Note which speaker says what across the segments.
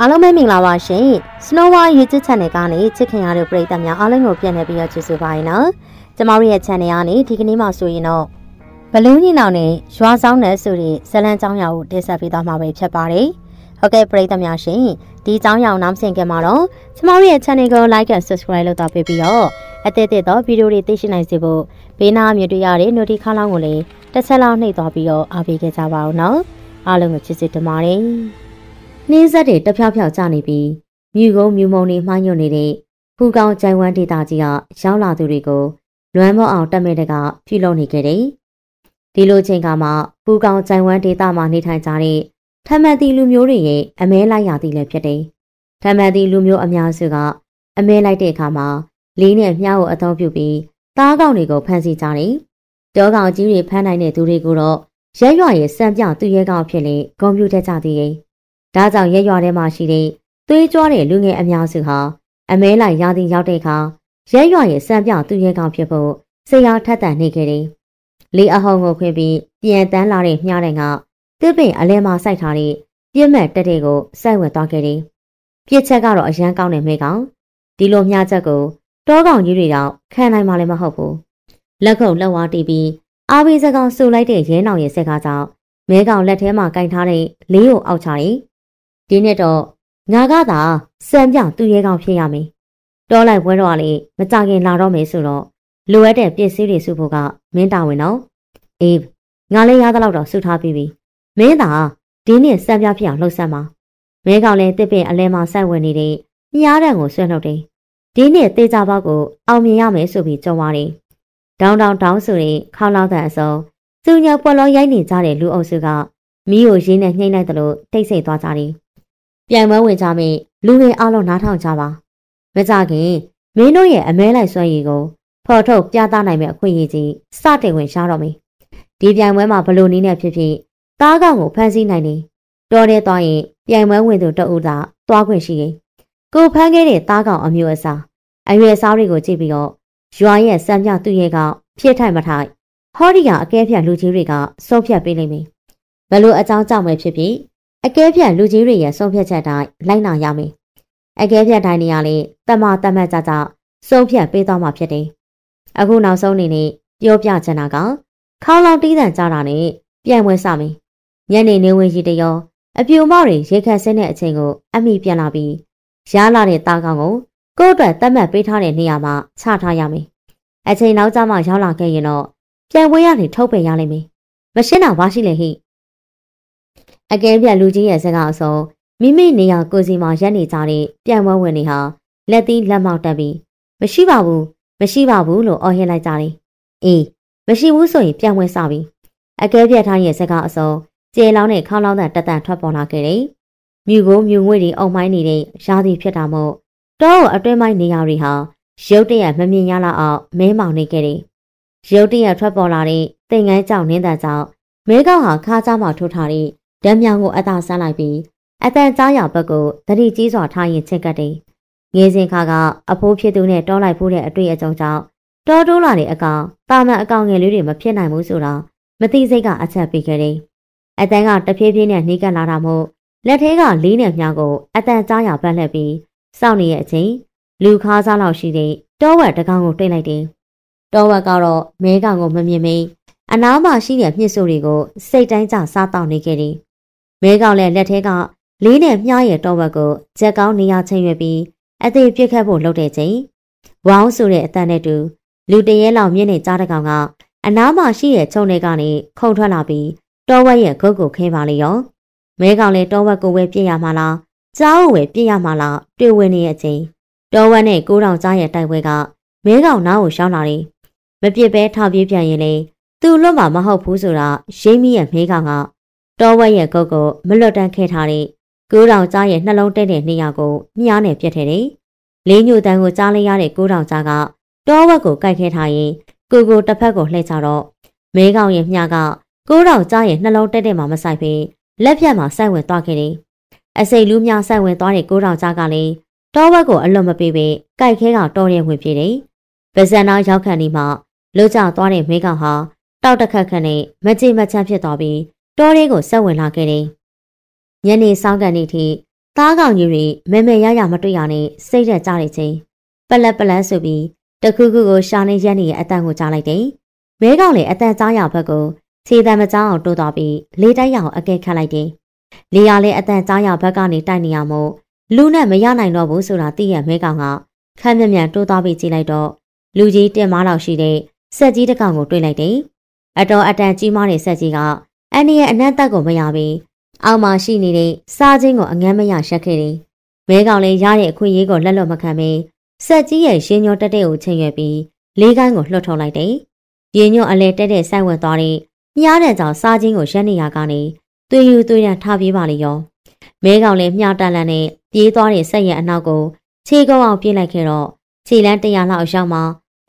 Speaker 1: အားလုံးပဲမင်္ဂလာပါရှင် Snow War YouTube Channel ကနေချစ်ခင်ရတဲ့ပရိသတ်များအားလုံးကိုပြန်လည်ပြီးတော့ကျေးဇူးပါရင်နော်ကျမတို့ရဲ့ channel ကနေဒီကနေ့မှဆိုရင်တော့ဘလူးညီနောင်နဲ့ရွာဆောင်တဲ့ဆိုတဲ့ဇလန်ကြောင်းရာကိုတင်ဆက်ပေးသွားမှာပဲဖြစ်ပါတယ်ဟုတ်ကဲ့ပရိသတ်များရှင်ဒီကြောင်းရာကိုနားဆင်ကြမှာတော့ကျမတို့ရဲ့ channel ကို like and subscribe လုပ်တော့ပေးပြီးတော့အသစ်သစ်သောဗီဒီယိုတွေသိရှိနိုင်စေဖို့ဘေးနားမြူတွေ့ရတဲ့ notification လောင်းကိုလည်းတစ်ချက်လောက်နှိပ်သွားပြီးတော့အားပေးခဲ့ကြပါဦးနော်အားလုံးကိုချစ်စစ်တင်ပါတယ် နှင်းဆက်တွေတဖြောက်ဖြောက်ကျနေပြီးမြူကုန်းမြူမုံတွေမှိုင်းညွတ်နေတဲ့ဖူကောင်ကြိုင်ဝမ်ဒေတာကြီးကရောက်လာသူတွေကိုလွမ်းမောအောင်တက်မဲ့တကပြုလုပ်နေခဲ့တယ်။ဒီလိုချိန်ကမှဖူကောင်ကြိုင်ဝမ်ဒေတာမှာနေထိုင်ကြတဲ့ထမန်တီလူမျိုးတွေရဲ့အမဲလိုက်ရာသီလည်းဖြစ်တယ်။ထမန်တီလူမျိုးအများစုကအမဲလိုက်တဲ့အခါမှာလေးနဲ့မြားကိုအသုံးပြုပြီးသားကောင်တွေကိုဖမ်းဆီးကြတယ်။တောကောင်ကြီးတွေဖမ်းနိုင်တဲ့သူတွေကိုတော့ရက်ရွရဲ့စံပြသူရဲကောင်ဖြစ်လေဂုံပြူတတ်ကြသေးတယ်။ ဒါကြောင့်ရက်ရွာထဲမှာရှိတဲ့သွေးကြွားတဲ့လူငယ်အများစုဟာအမဲလိုက်ရာသီရောက်တဲ့အခါရက်ရွာရဲ့စံပြသူရဲကောင်ဖြစ်ဖို့စိတ်အားထက်သန်နေခဲ့တယ်။လေအဟောင်းကိုခွင်ပြီးပြန်တန်းလာတဲ့မြားတိုင်ကတစ်ပင်အလဲမှာစိုက်ထားတဲ့ပြည့်မဲ့တက်တဲ့ကိုစိုက်ဝယ်သွားခဲ့တယ်။ပြစ်ချက်ကတော့အရန်ကောင်းတဲ့မဲကောင်ဒီလိုမြားချက်ကိုတောကောင်ကြီးတွေတော့ခံနိုင်မှလည်းမဟုတ်ဘူး။လက်ခုပ်လက်ဝါးတီးပြီးအာဘီစကောင်ဆူလိုက်တဲ့ရဲနောင်ရဲ့ဆက်ကားကြောင့်မဲကောင်လက်ထဲမှာကင်ထားတဲ့လေးကိုအောက်ချတယ် ဒီနှစ်တော့ငါကသာစံပြသူရဲကောင်ဖြစ်ရမယ်။တောလိုက်ပွဲတော်လေးမကြခင်လာတော့မယ်ဆိုတော့လိုအပ်တဲ့ပစ္စည်းတွေစုဖို့ကမင်းတာဝန်နော်။အေးငါလည်းရသလောက်တော့စုထားပြီးပြီ။မင်းသာဒီနှစ်စံပြဖြစ်အောင်လှုပ်ဆက်ပါ။မဲကောင်လည်းတစ်ပင်အလဲမှာစိုက်ဝင်နေတဲ့မြားတံကိုဆွဲနှုတ်တယ်။ဒီနှစ်တေချာဘောက်ကိုအောင်မြင်ရမယ်ဆိုပြီးကြုံပါတယ်။ဒေါင်းတောင်တောင်းဆိုရင်ခေါင်းလောက်တဲ့အစုံသူညာပွက်လောရိုက်နေကြတဲ့လူအုပ်စုကမီးကိုရင်းနဲ့နှိမ့်လိုက်သလိုတိတ်ဆိတ်သွားကြတယ် ပြန်ပွဲဝင်ကြမိလူငယ်အလုံးနားထောင်ကြပါမကြခင်မင်းတို့ရဲ့အမဲလိုက်ဆွဲရည်ကိုဖော်ထုတ်ပြသနိုင်မယ့်အခွင့်အရေးကြီးစတင်ဝင်ရှားတော့မီဒီပြိုင်ပွဲမှာဘလို့နည်းနဲ့ဖြစ်ဖြစ်သားကောင်ကိုဖမ်းဆီးနိုင်တယ်တော်တဲ့သွားရင်ပြိုင်ပွဲဝင်သူတအူသာသွားခွင့်ရှိရင်ကိုဖမ်းခဲ့တဲ့သားကောင်အမျိုးအစားအရွယ်စားတွေကိုကြည့်ပြီးတော့ရွာရဲ့စံပြသူ့ရဲ့ကောင်ဖြစ်ထိုက်မထိုက်ဟောဒီကအကဲဖြတ်လူကြီးတွေကဆုံးဖြတ်ပေးလိမ့်မယ်ဘလို့အကြောင်းကြောင့်ပဲဖြစ်ဖြစ် အကဲဖြတ်လူကြီးတွေရဲ့ဆုံးဖြတ်ချက်တိုင်းလိုက်နာရမယ်။အကဲဖြတ်တိုင်းနေရာလေးတမတမတ်ကြကြဆုံးဖြတ်ပေးသွားမှာဖြစ်တယ်။အခုနောက်ဆုံးအနေနဲ့ပြောပြချင်တာကခေါလောင်တီးတန်ကြတာနဲ့ပြန်ပွဲစမယ်။ညနေနေဝင်ရှိတရောအပြူမောက်တွေရေခတ်ဆင်းတဲ့အချိန်ကိုအမိပြန်လာပြီးရလာတဲ့တာကောင်ကိုကိုယ့်အတွက်တတ်မှတ်ပေးထားတဲ့နေရာမှာချထားရမယ်။အချိန်နောက်ကျမှရောက်လာခဲ့ရင်တော့ပြန်ပွဲရနေထုတ်ပင်ရလိမ့်မယ်။မရှင်းတာဘာရှိလဲဟိ။ အကဲပြလူကြီးရဲ့စကားအစုံမိမိနေရာကိုစီမှာရက်နေကြတဲ့ပြန်ဝဲဝင်တွေဟာလက်သီးလက်မောက်တက်ပြီးမရှိပါဘူးမရှိပါဘူးလို့အော်ဟစ်လိုက်ကြတယ်။အေးမရှိဘူးဆိုရင်ပြန်ဝဲစပြီ။အကဲပြထားရဲ့စကားအစုံကျေလောင်းနဲ့ခေါင်းလောင်းတဲ့တတန်ထွက်ပေါ်လာခဲ့တယ်။မြူကိုမြူငွေတွေအုံမိုင်းနေတဲ့ရာသီဖြစ်တာမို့တောကိုအတွဲမိုင်းနေရာတွေဟာရုတ်တရက်မမြင်ရလောက်အောင်မဲမောင်နေခဲ့တယ်။ရုတ်တရက်ထွက်ပေါ်လာတဲ့တိမ်ငန်းကြောင်နင်းတဲ့ကြောင့်မဲကောက်ဟာခါးကြားမှာထိုးထားတဲ့ ဓာတ်မြောင်ကိုအသာဆန်းလိုက်ပြီးအတန်ကြားရဘက်ကိုတတိကြီးစွာထားရင်ချက်ကတ်တယ်။ငယ်စဉ်ခါကအဖိုးဖြစ်သူနဲ့တောလိုက်ဖို့တဲ့အတွေ့အကြုံကြောင့်တောတိုးလာတဲ့အကောင်တာမန်အကောင်ငယ်လေးတွေမဖြစ်နိုင်ဘူးဆိုတာမသိစိတ်ကအချက်ပေးခဲ့တယ်။အတန်ကတဖြည်းဖြည်းနဲ့နှီးကပ်လာတာမို့လက်ထဲကလေးနဲ့မြားကိုအတန်ကြားရပတ်လှက်ပြီးစောင့်နေတဲ့အချိန်လူခါးစားလောက်ရှိတဲ့တောဝက်တကောင်ကိုတိတ်လိုက်တယ်။တောဝက်ကတော့မဲကောင်ကိုမမြင်မင်းအနားမှာရှိတဲ့မြစ်စိုးတွေကိုစိတ်တိုင်းကျစားတောက်နေခဲ့တယ် မဲကောင်လည်းလက်ထဲကလေးနဲ့မြားရဲ့တော့ဘက်ကိုဂျက်ကောင်းနေရာချိန်ရွယ်ပြီးအသေးပြစ်ခတ်ဖို့လုပ်တဲ့ချိန်ဝေါင်းဆိုတဲ့အတန်နဲ့တူလူတရဲလောက်မြင့်နေကြားတဲ့ကောင်ကအနားမှာရှိတဲ့ချုံတွေကနေခုန်ထွက်လာပြီးတောဝက်ရဲ့ဂုတ်ကိုခင်းပါလေရောမဲကောင်လည်းတောဝက်ကိုဝဲပြစ်ရမှာလားကြားကိုဝဲပြစ်ရမှာလားတွေ့ဝင်နေတဲ့အချိန်တောဝက်နဲ့ကိုးတောင်ကြားရဲ့တိုက်ပွဲကမဲကောင်နားကိုရှောင်းလာတယ်မပြစ်ပဲထောက်ပြေးပြန်ရင်လေသူ့လွတ်မှာမဟုတ်ဘူးဆိုတာရိမ့်မီရဲ့မဲကောင်က တောဝက်ရဲ့ကုတ်ကိုမလွတ်တမ်းခဲ့ထားတဲ့ကိုးတောင်ကြားရဲ့နှလုံးတဲ့တဲ့နေရာကိုမြားနဲ့ပြတ်ထဲတယ်။လေးညိုတန်းကိုကြားလိုက်ရတဲ့ကိုးတောင်ကြားကတောဝက်ကိုကိုက်ခဲထားရင်ကိုကိုတစ်ဖက်ကိုလှည့်ချတော့မဲကောင်ရဲ့မြားကကိုးတောင်ကြားရဲ့နှလုံးတဲ့တဲ့မှာမဆိုင်ဘဲလက်ဖြတ်မှာစိုက်ဝင်သွားခဲ့တယ်။အစိတ်လူးများစိုက်ဝင်သွားတဲ့ကိုးတောင်ကြားကလည်းတောဝက်ကိုအလွတ်မပေးဘဲကိုက်ခဲကတောရဲဝင်ပြေးတယ်။ဗဇန်နာရောက်ခံဒီမှာလွတ်ကျသွားတဲ့မဲကောင်ဟာတောက်တစ်ခတ်ခန့်နဲ့မကြေမချမ်းဖြစ်သွားပြီး တောထဲကိုဆက်ဝင်လာခဲ့တယ်။ညနေစောင်းကန်နေ့ထိသားကောင်ကြီးတွေမဲမဲရရမတွေ့ရနဲ့စိတ်ရက်ကြတဲ့ချိန်ပလက်ပလက်ဆိုပြီးတခုခုကိုရှာနေရက်နေရဲ့အတန်ကိုကြားလိုက်တယ်။မဲကောင်လည်းအတန်ကြားရဘက်ကိုခြေတံမကြားအောင်တိုးသွားပြီးလေးတိုက်ရအောင်အကဲခတ်လိုက်တယ်။လေယာလည်းအတန်ကြားရဘက်ကနေတိုက်နေရမို့လူနဲ့မရနိုင်တော့ဘူးဆိုတာသိရမဲကောင်ကခမ်းမြမြန်တိုးသွားပြီးကြည့်လိုက်တော့လူကြီးတင်မားလောက်ရှိတဲ့စက်ကြီးတစ်ကောင်ကိုတွေ့လိုက်တယ်။အတော်အတန်ကြီးမားတဲ့စက်ကြီးက အန်ဒီရဲ့အနက်သက်ကိုမရပြီးအောက်မှာရှိနေတဲ့စားချင်းကိုအငမ်းမရရှက်ခဲ့တယ်။မဲကောင်လည်းရတဲ့အခွင့်အရေးကိုလက်လွတ်မခံဘဲစက်ကြီးရဲ့ရှင်ညောတက်တဲ့ကိုချိန်ရွယ်ပြီးလေးကိုင်းကိုလှုပ်ထုတ်လိုက်တယ်။ရင်ညွန့်အလဲတက်တဲ့ဆိုင်ဝင်သွားတဲ့မြားတဲ့ကြောင့်စားချင်းကိုရက်နေရကနေသွေးယူသွေးရန်ထားပြေးပါလေရော။မဲကောင်လည်းမြားတက်လန်နဲ့ပြေးသွားတဲ့ဆက်ရဲ့အနောက်ကိုခြေကုပ်အောင်ပြေးလိုက်ခဲ့တော့ခြေလန်းတရာလောက်အရောက်မှာ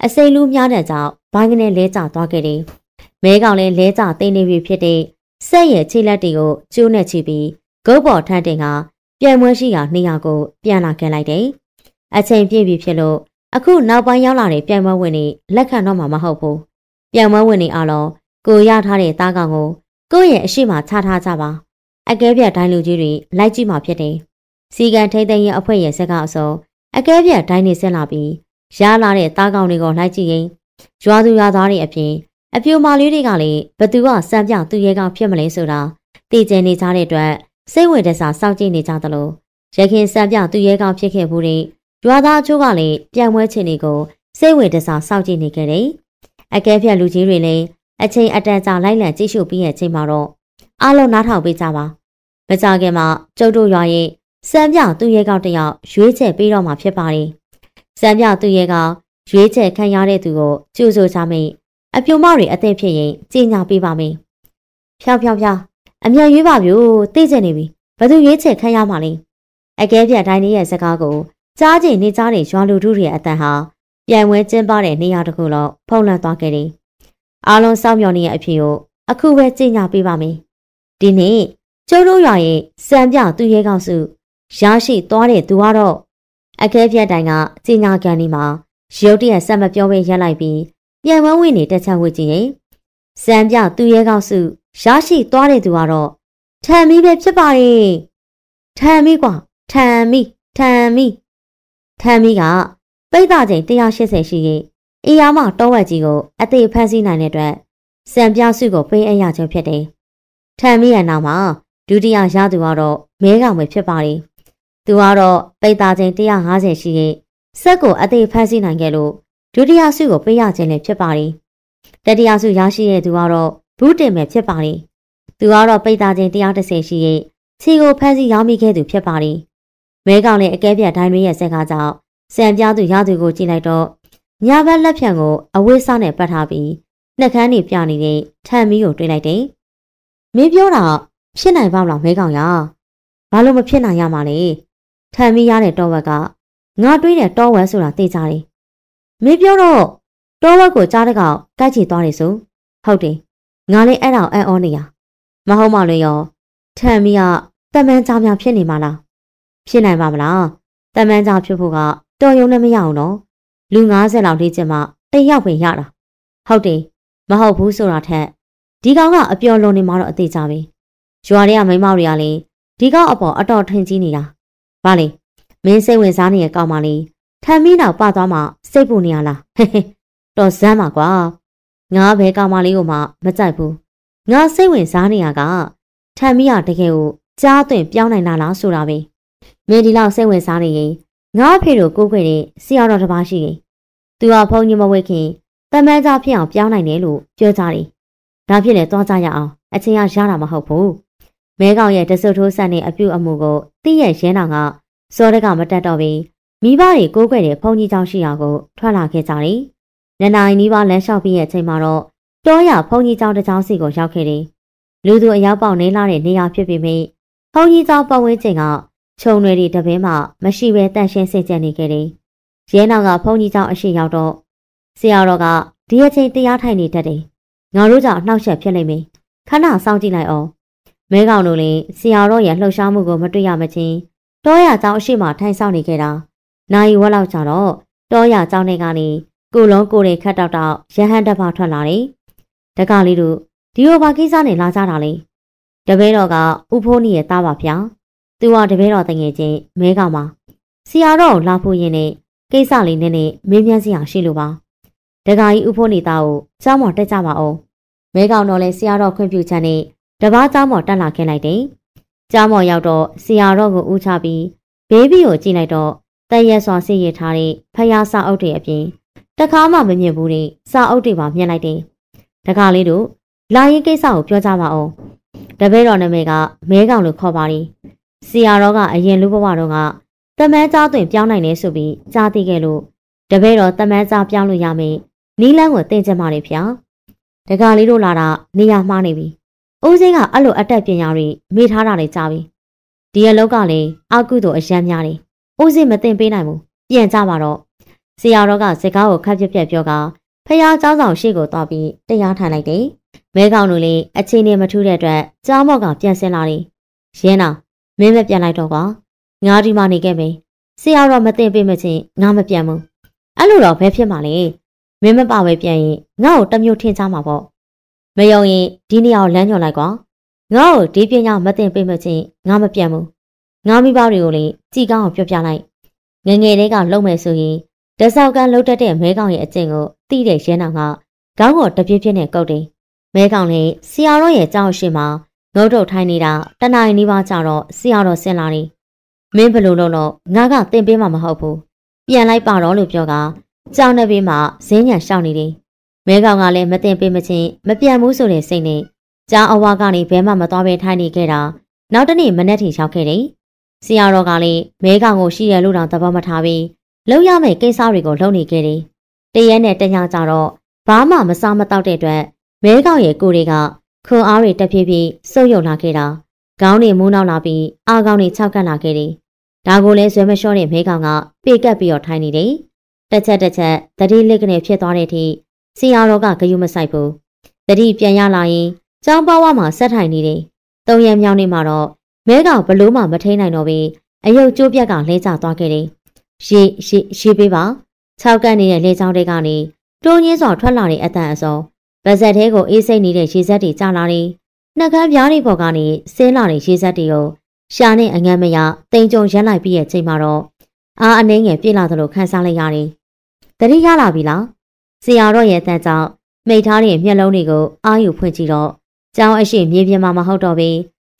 Speaker 1: အစိမ့်လူးမြားတဲ့ကြောင့်ဘိုင်းကနေလဲကျသွားခဲ့တယ်။မဲကောင်လည်းလဲကျသိနေပြီဖြစ်တဲ့ ဆက်ရဲ့ခြေလက်တွေကိုကျိုးနဲ့ချပြီးဂုတ်ပေါ်ထန်းတင်ကပြန်မွဲရှိရာနေရာကိုပြန်လာခဲ့လိုက်တယ်။အချိန်ပြည့်ပြီဖြစ်လို့အခုနောက်ပိုင်းရောက်လာတဲ့ပြန်မွဲဝင်တွေလက်ခံတော့မှာမဟုတ်ဘူး။ပြန်မွဲဝင်တွေအလုံးကိုရထားတဲ့သားကောင်ကိုကိုယ့်ရဲ့အရှိမချထားကြပါ။အကဲပြတ်ဒိုင်းလူကြီးတွေလိုက်ကြည့်မှဖြစ်တယ်။စီကန်ထိတ်သိမ်းရဲ့အဖွဲ့ရဲ့စကားအစုံအကဲပြတ်ဒိုင်းနေဆက်လာပြီးရလာတဲ့သားကောင်တွေကိုလိုက်ကြည့်ရင်ရွာသူရွာသားတွေအပြင် အပြိုမာလေးတွေကလည်းဘသူကစံပြသူရဲကောင်ဖြစ်မလဲဆိုတာသိကျင်နေကြတဲ့အတွက်စိတ်ဝင်တစားစောင့်ကြည့်နေကြသလိုရခင်စံပြသူရဲကောင်ဖြစ်ခဲ့မှုတွေရွာသားအချို့ကလည်းပြန်ပွဲချင်တွေကိုစိတ်ဝင်တစားစောင့်ကြည့်နေခဲ့တယ်။အကဲဖြတ်လူကြီးတွေလည်းအချိန်အတန်ကြာလိုက်လံကြည့်ရှုပြီးရဲ့အချိန်မှာတော့အားလုံးနားထောင်ပေးကြပါ။မကြခင်မှာကျုပ်တို့ရွာရဲ့စံပြသူရဲကောင်တယောက်ရွေးချယ်ပေးတော့မှာဖြစ်ပါတယ်။စံပြသူရဲကောင်ရွေးချယ်ခံရတဲ့သူကိုကြိုးဆိုကြမိတ် အပြုံမတွေအသက်ဖြစ်ရင်ကြီးညာပေးပါမယ်။ဖြောင်ဖြောင်ဖြောင်အမြန်ရွေးပါဗျို့သိကျင်နေပြီ။ဘသူရွေးချယ်ခံရမှာလဲ။အကဲပြတ်တိုင်းလေးရဲ့စကားကိုကြားကျင်နေကြားတဲ့ရွာလူထုတွေအတန်ဟာပြန်ဝဲကျင်းပတဲ့နေရာတစ်ခုလောက်ဖုံးလွှမ်းသွားခဲ့တယ်။အားလုံးစောင့်မျှော်နေတဲ့အဖြစ်ကိုအခုပဲကြီးညာပေးပါမယ်။ဒီနေ့ကျိုးတို့ရွာရဲ့စံပြသူရဲကောက်စုရရှိသွားတဲ့သူကတော့အကဲပြတ်တိုင်းကကြီးညာကန်ဒီမှာရုတ်တရက်ဆက်မပြောဘဲရက်လိုက်ပြီး ပြန်ဝန်းဝင်နေတက်ချဝစ်ကြည့်ရင်စံပြသူရဲကောက်စုရရှိသွားတဲ့သူကတော့ထံမီပဲဖြစ်ပါရဲ့ထံမီကွာထံမီထံမီထံမီကပိတ်သားချိန်180ရှိရင်အေးရမတောဝက်ကြီးကိုအသေးဖမ်းဆီးနိုင်တဲ့အတွက်စံပြစုကိုပေးအပ်ရခြင်းဖြစ်တယ်ထံမီရဲ့နောက်မှာဒုတိယရသူကတော့မဲကောင်ပဲဖြစ်ပါတယ်သူကတော့ပိတ်သားချိန်150ရှိရင်စက်ကိုအသေးဖမ်းဆီးနိုင်ခဲ့လို့ ဒုတိယဆုကိုပေးရခြင်းလည်းဖြစ်ပါတယ်။တတိယဆုရရှိတဲ့သူကတော့ဘူးတင်မဲ့ဖြစ်ပါတယ်။သူကတော့ပိတ်သားခြင်း130ရှိရဲ့ခြေကိုဖမ်းဆီးရောင်းမိခဲ့သူဖြစ်ပါတယ်။မဲကောင်လည်းအကဲပြတ်တိုင်းတွေရဲ့စက်ကားကြောင့်စံပြားသူရသူကိုကြည့်လိုက်တော့ညာဘက်လက်ဖြံကိုအဝိစားနဲ့ပတ်ထားပြီးနှက်ခမ်းနေပြနေတဲ့ထံမီးကိုတွေးလိုက်တယ်။မင်းပြောတာဖြစ်နိုင်ပါမလားမဲကောင်ရ။ဘာလို့မဖြစ်နိုင်ရမှာလဲ။ထံမီးရတဲ့တောဝက်ကငါတွေးတဲ့တောဝက်ဆိုတာသိကြတယ် မင်းပြောတော့တောဝက်ကိုကြားတဲ့ကောင်ကြိုက်ချီသွားတယ်ဆိုဟုတ်တယ်ငါလည်းအဲ့ဒါအံ့ဩနေရမဟုတ်မှလည်းရောထံမီကတမန်ကြောင်များဖြစ်နေမှာလားဖြစ်နိုင်ပါမလားတမန်ကြောင်ဖြစ်ဖို့ကတော်ရုံနဲ့မရအောင်နော်လူ90လောက်လေးကျမှတယောက်ပဲရတာဟုတ်တယ်မဟုတ်ဘူးဆိုတာထက်ဒီကောင်ကအပျော်လွန်နေမှာတော့အသေးကြပဲရွာထဲကမိမတွေကလည်းဒီကောင်အပေါ်အတော်ထင်ကြီးနေတာဗာလေမင်းစိတ်ဝင်စားနေတဲ့ကောင်မလေး ထမ်းမီးနောက်ပသွားမှစိတ်ပူနေရလားဟဲဟဲတော်စမ်းပါကွာငါဘဲကောင်မလေးကိုမှမကြိုက်ဘူးငါစိတ်ဝင်စားနေရကထမ်းမီးကတကယ်ကိုကြားသွင်းပြောင်းနိုင်တာလားဆိုတာပဲမင်းဒီလောက်စိတ်ဝင်စားနေရင်ငါအဖေတို့ကိုကိုွယ်တဲ့ဆရာတော်တစ်ပါးရှိရင်သူကဖုန်းကြီးမဝဲခင်တမန်သားဖြစ်အောင်ပြောင်းနိုင်တယ်လို့ပြောကြတယ်ဒါဖြစ်လေသွားကြရအောင်အချင်းကရတာမဟုတ်ဘူးမဲကောင်ရဲ့တဆုထိုးဆန်တဲ့အပြုအမူကိုတိရဲ့ရင်းတော်ကစောတကမတက်တော့ပြီး မိဘတွေကိုးကွယ်တဲ့ဘုန်းကြီးကျောင်းရှိရာကိုထွက်လာခဲ့ကြတယ်။နနိုင်နီးပါးလမ်းလျှောက်ပြီးရဲ့အချိန်မှာတော့တောရဘုန်းကြီးကျောင်းတစ်ကျောင်းစီကိုရောက်ခဲ့တယ်။လူသူအရောက်ပေါက်နေလာတဲ့နေရာဖြစ်ပေမယ့်ဘုန်းကြီးကျောင်းပတ်ဝန်းကျင်ကခြုံတွေတွေတပင်းမှမရှိဘဲတန့်ရှင်းစိတ်ကြနေခဲ့တယ်။ရဲနောက်ကဘုန်းကြီးကျောင်းအရှိရောက်တော့ဆရာတော်ကဒီအချိန်တရားထိုင်နေတတ်တယ်။ငါတို့ကြောင့်နှောက်ယှက်ဖြစ်လိမ့်မယ်။ခဏစောင့်ကြည့်လိုက်အောင်။မဲကောင်တို့လည်းဆရာတော်ရဲ့လှုပ်ရှားမှုကိုမတွေ့ရမချင်းတောရကျောင်းအရှိမှထိုင်ဆောင်နေခဲ့တာ။ နိုင်ဝက်လောက်ကြတော့တောရကျောင်းထဲကနေကိုလုံးကိုတွေခတ်တောက်တောက်ရဟန်းတစ်ပါးထွက်လာတယ်။တကလေးတို့ဒီလိုဘာကိစ္စနဲ့လာကြတာလဲ။တပည့်တော်ကဥဖိုးနီရဲ့သားပါဗျာ။သူသူကတပည့်တော်တငယ်ချင်းမဲကောင်ပါဆရာတော်လာဖို့ရင်နဲ့ကိစ္စလေးနဲ့နဲ့မေးမြန်းစရာရှိလို့ပါဒကာကြီးဥဖို့နေတာကိုကျောင်းမော်တက်ကြပါအောင်မဲကောင်တော့လဲဆရာတော်ခွင့်ပြုချက်နဲ့တပားကျောင်းမော်တက်လာခဲ့လိုက်တယ်ကျောင်းမော်ရောက်တော့ဆရာတော်ကိုဦးချပြီးဘေးဘီကိုကြည့်လိုက်တော့ တည့်ရက်စွာစစ်ရထားတဲ့ဖျားစာအုပ်တွေအပြင်တခါမှမမြင်ဘူးတဲ့စာအုပ်တွေပါမြင်လိုက်တယ်ဒကာလေးတို့လာရင်ကိစ္စကိုပြောကြပါအောင်တပည့်တော်နာမည်ကမဲကောင်လို့ခေါ်ပါလိဆရာတော်ကအရင်လူဘဝတော့ကတမန်းကြားတွင်ပြောင်းနိုင်တယ်ဆိုပြီးကြားသိခဲ့လို့တပည့်တော်တမန်းကြားပြောင်းလို့ရမယ်နီးလန်းကိုတင်ကြမှာလေဗျာတကားလေးတို့လာတာနေရာမှားနေပြီဦးစိကအဲ့လိုအတက်ပညာတွေမေ့ထားတာလေကြားပြီဒီအလောက်ကလည်းအကုသို့အယမ်းများတယ် ဦးစိမတင်ပေးနိုင်ဘူးပြန်ကြပါတော့ဆရာတော်ကစကားကိုခက်ပြက်ပြက်ပြောကဖះเจ้าဆောင်ရှေ့ကိုသွားပြီးတရားထိုင်လိုက်တယ်မဲကောင်တို့လည်းအချင်းနေမထူးတဲ့အတွက်ကြားမော့ကပြန်ဆင်းလာတယ်ရင်းနာမင်းမပြန်လိုက်တော့ကွာငါဒီမှာနေခဲ့မယ်ဆရာတော်မသိပေးမချင်းငါမပြန်ဘူးအဲ့လိုတော့ဘယ်ဖြစ်မှာလဲမင်းမပါပဲပြန်ရင်ငါ့ကိုတမျိုးထင်ချမှာပေါ့မယုံရင်ဒီနေရာကိုလမ်းညွှန်လိုက်ကွာငါ့ကိုဒီပညာမသိပေးမချင်းငါမပြန်ဘူး ငါမိဘတွေကိုလည်းကြည်ကောင်းအောင်ပြောပြလိုက်ငငယ်လေးကလုံမယ်ဆိုရင်တဆောက်ကလှုပ်တတ်တဲ့မဲကောင်ရဲ့အကျင့်ကိုသိတဲ့ရဲနောင်ကခေါင်းကိုတပြည့်ပြည့်နဲ့ကုတ်တယ်မဲကောင်လေးဆရာတော်ရဲ့ကြောက်ရှိမှာငုတ်တုတ်ထိုင်းနေတာတနင်္လာနေ့ပါကြတော့ဆရာတော်ဆင်းလာတယ်မင်းဘလို့လို့တော့ငါကသင်ပေးမှာမဟုတ်ဘူးပြန်လိုက်ပါတော့လို့ပြောကကြောင်နေပေးမှဇင်းညံရှောက်နေတယ်မဲကောင်ကလည်းမတင်ပေးမချင်းမပြန်ဘူးဆိုတဲ့စိတ်နဲ့ကြောင်အဝါကနေဘဲမှမသွားဘဲထိုင်နေခဲ့တာနောက်တနေ့မနေ့ထိရောက်ခဲ့တယ် ဆရာတော်ကလည်းမဲကောင်ကိုရှိရလို့တောင်သဘောမထားပြီးလုံရမယ့်ကိစ္စတွေကိုလုပ်နေခဲ့တယ်တရက်နဲ့တညကြတော့ဘာမှမစားမတော့တဲ့အတွက်မဲကောင်ရဲ့ကိုတွေကခွန်အားတွေတက်ဖြည်းဖြည်းစုပ်ယုံလာခဲ့တာခေါင်းတွေမူးနောက်လာပြီးအာခေါင်းတွေခြောက်ကပ်လာခဲ့တယ်။ဒါကိုလည်းဇွဲမလျှော့တဲ့မဲကောင်ကပေကပ်ပြီးတော့ထိုင်နေတယ်။တစ်ချက်တစ်ချက်တတိလက်ကနေဖြစ်သွားတဲ့အထိစီယာတော်ကဂယုမဆိုင်ဘူး။တတိပြန်ရလာရင်ကျောင်းပေါဝါမှာဆက်ထိုင်နေတယ်။သုံးရမြောင်းနေမှာတော့ မဲကောင်ဘလို့မှမထိန်နိုင်တော့ပြီးအယုတ်ကျိုးပြက်ကလဲကျသွားခဲ့တယ်။ရေရေရေပေးပါ။၆ကန့်နေတဲ့လေချောင်းတွေကနေတွန်းရင်းစွာထွက်လာတဲ့အတန်အစုံဗဇက်သေးကိုအေးစိတ်နေတဲ့ရေစက်တွေကျလာတယ်။နှကန်းပြားတွေပေါ်ကနေဆင်းလာတဲ့ရေစက်တွေကိုရှာနဲ့အငမ်းမရတိမ်ကြုံရက်လိုက်ပြီးရဲ့ချိန်မှာတော့အာအနှင်းငယ်ပြည့်လာသလိုခန်းစားလိုက်ရတယ်။တတိရလာပြီလား။ဆရာတော်ရဲ့အတန်ကြောင့်မိထားတဲ့မျက်လုံးတွေကိုအာယူဖွင့်ကြည့်တော့ကျောင်းအရှိမြေပြင်မှာမဟုတ်တော့ဘဲ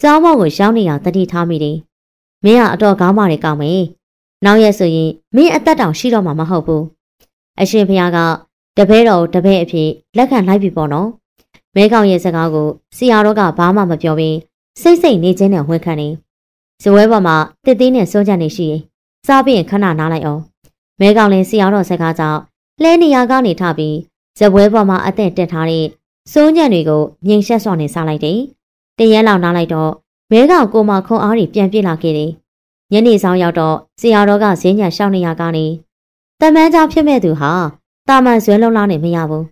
Speaker 1: ကျောင်းဘောက်ကိုရောက်နေရတတိထားမိတယ်။မင်းကအတော်ကောင်းပါလေကောင်းမယ်။နောက်ရက်ဆိုရင်မင်းအသက်တောင်ရှိတော့မှာမဟုတ်ဘူး။အရှင်ဘုရားကတပည့်တော်တပည့်အဖြစ်လက်ခံလိုက်ပြီပေါ့နော်။မဲကောင်ရဲ့စကားကိုဆရာတော်ကဘာမှမပြောဘဲစိတ်စိတ်နေခြင်းနဲ့ဝန်ခံနေ။ဇဝဲပေါ်မှာတစ်သေးနဲ့စွန့်ကြနေရှိရင်စားပြီးခဏနားလိုက်အောင်။မဲကောင်လင်းဆရာတော်စကားကြောင့်လဲနေရာကနေထပြီးဇဝဲပေါ်မှာအသက်တက်ထားတဲ့စွန့်ကြံတွေကိုငြိမ်ဆက်စွာနဲ့စားလိုက်တယ်။ တရက်လောက်နားလိုက်တော့မဲကောင်ကိုမခုံအားတွေပြန်ပြစ်လာခဲ့တယ်။ညနေဆောင်ရောက်တော့ဆရာတော်ကဈေးညံရှောင်းနေရကနေတမန်းကြောင့်ဖြစ်မဲ့သူဟာတာမန်ဇွဲလုံးလားနဲ့မရဘူး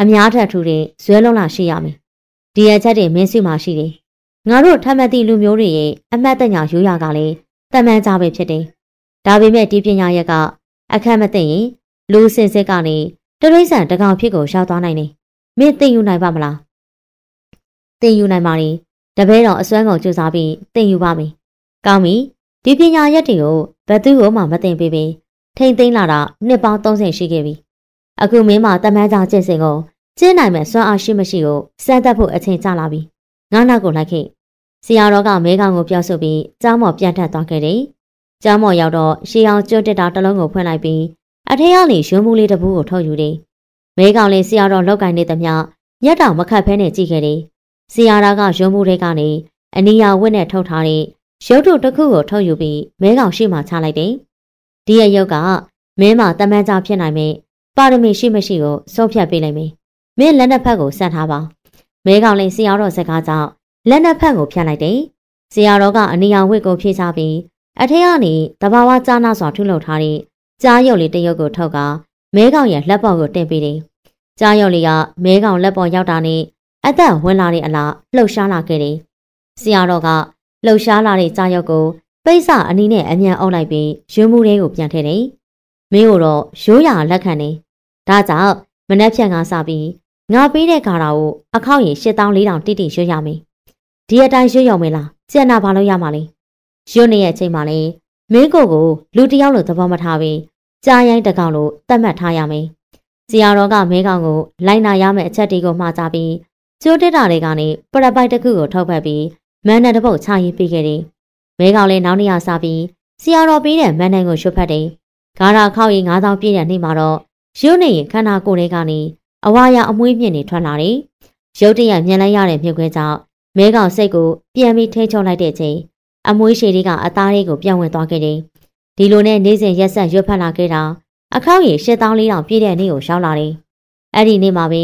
Speaker 1: အများထက်ထူတဲ့ဇွဲလုံးလားရှိရမယ်ဒီအချက်တွေမင်းစုမှာရှိတယ်ငါတို့ထမတ်တိလူမျိုးတွေရဲ့အမတ်တညာရိုးရာကလည်းတမန်ကြပဲဖြစ်တယ်ဒါပေမဲ့ဒီပညာရက်ကအခက်မသိရင်လူစင်စစ်ကနေတရိษံတကောင်ဖြစ်ကိုရောက်သွားနိုင်တယ်မင်းသိယူနိုင်ပါမလား သိယူနိုင်ပါလေတပည့်တော်အစွမ်းကုန်ကြိုးစားပြီးသိယူပါမယ်ကောင်းပြီဒီပညာရက်တွေကိုဘသူ့ကိုမှမသိပေးပေထိမ့်သိမ်းလာတာနှစ်ပေါင်း30ရှိခဲ့ပြီအခုမင်းမတမန်းကြောင်ကျင့်စဉ်ကိုကျင်းနိုင်မဲ့စွမ်းအားရှိမရှိကိုစမ်းသပ်ဖို့အချိန်ကြာလာပြီငါနောက်ကိုလိုက်ခဲ့ဆရာတော်ကမဲကောင်ကိုပြောဆိုပြီးကျောင်းမော်ပြန်ထက်သွားခဲ့တယ်ကျောင်းမော်ရောက်တော့ရှေးအောင်ကျွတ်တက်တာတစ်လုံးကိုဖွင့်လိုက်ပြီးအထက်ကနေရွှန်းမှုလေးတစ်ပူးကိုထုတ်ယူတယ်မဲကောင်လေးဆရာတော်လောက်ကင်နေသမျှညက်တောင်မခတ်ဖဲနဲ့ကြည့်ခဲ့တယ် ဆရာတော်ကရွှန်းမှုလေးကနေအနီယာဝက်နဲ့ထုတ်ထားတဲ့ရုပ်တုတစ်ခုကိုထုတ်ယူပြီးမဲကောင်ရှိမှချလိုက်တယ်ဒီရဲ့ရုပ်ကမင်းမတမန်းကြဖြစ်နိုင်မဲ့ပါရမီရှိမရှိကိုဆုံးဖြတ်ပေးလိုက်မယ်။မင်းလက်နှစ်ဖက်ကိုဆက်ထားပါ။မဲကောင်လေးဆရာတော်စကားကြောင့်လက်နှစ်ဖက်ကိုဖြတ်လိုက်တယ်။ဆရာတော်ကအနီရောင်ဝတ်ကိုဖြည့်ချပြီးအထက်ကနေတဘာဝကြားနာစွာထုလုပ်ထားတဲ့ကြားရုပ်လေးတစ်ရုပ်ကိုထုတ်ကမဲကောင်ရဲ့လက်ပေါ်ကိုတင်ပေးတယ်။ကြားရုပ်လေးကမဲကောင်လက်ပေါ်ရောက်တာနဲ့ အသက်ဝင်လာတဲ့အလားလှုပ်ရှားလာခဲ့တယ်။ဆရာတော်ကလှုပ်ရှားလာတဲ့ကြားရုပ်ကိုပိတ်စအနီးနဲ့အမြန်အုပ်လိုက်ပြီးရွှန်းမှုလေးကိုပြန်ထည့်တယ်။မင်းတို့တော့ရိုးရာလက်ခံနေဒါကြောင့်မနှက်ဖြန်ကစပြီးငါပေးတဲ့ကာတာကိုအခောက်ရင်8400တိတိရွှေ့ရမယ်ဒီအတိုင်းရွှေ့ရုံမလားကျန်တာဘာလို့ရမှာလဲရွတ်နေရဲ့အချိန်မှာလေမင်းကိုကိုလူတယောက်လိုသဘောမထားပြီးကြားရိုင်းတကောင်လိုတတ်မှတ်ထားရမယ်။ဇီယာတော်ကမဲကောင်ကိုလိုက်နာရမယ့်အချက်တွေကိုမှားကြပြီး ကျိုးတက်တာတွေကနေပရပိုက်တစ်ခုကိုထုတ်ဖက်ပြီးမန်နန်တစ်ပုတ်ချရေးပေးခဲ့တယ်။မဲကောင်လည်းနောက်နေရစားပြီးဇီယာတော်ပေးတဲ့မန်နန်ကိုရွတ်ဖက်တယ်။ဂါရာခောက်ရီ9000ပြည့်တဲ့နေ့မှာတော့ရွတ်နေရင်ခန္ဓာကိုယ်တွေကနေအဝါရအမွှေးမြင့်နေထွက်လာတယ်။ရုတ်တရက်မြင်လိုက်ရတဲ့မြုပ်ခွဲကြောင့်မဲကောင်စိတ်ကိုပြန်ပြီးထိချုံလိုက်တဲ့အချိန်အမွှေးရှည်တွေကအသားလေးကိုပြောင်းဝင်သွားခဲ့တယ်။ဒီလိုနဲ့နေ့စဉ်ရက်ဆက်ရွတ်ဖက်လာခဲ့တာအခောက်ရီ8400ပြည့်တဲ့နေ့ကိုရောက်လာတယ်။အဲ့ဒီနေ့မှာပဲ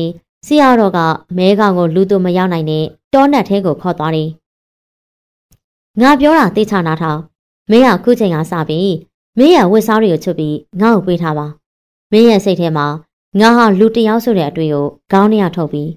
Speaker 1: ဆရာတော်ကမဲကောင်ကိုလူသူမရောက်နိုင်တဲ့တောနတ်ထဲကိုခေါ်သွားတယ်။ငါပြောတာသိချနာထောင်မင်းကခုချိန်ကစပြီးမင်းရဲ့ဝတ်စားတွေကိုချုပ်ပြီးငါ့ကိုပေးထားပါ။မင်းရဲ့စိတ်ထဲမှာငါဟာလူတယောက်ဆိုတဲ့အတွေ့ကိုခေါင်းထဲကထုတ်ပြီး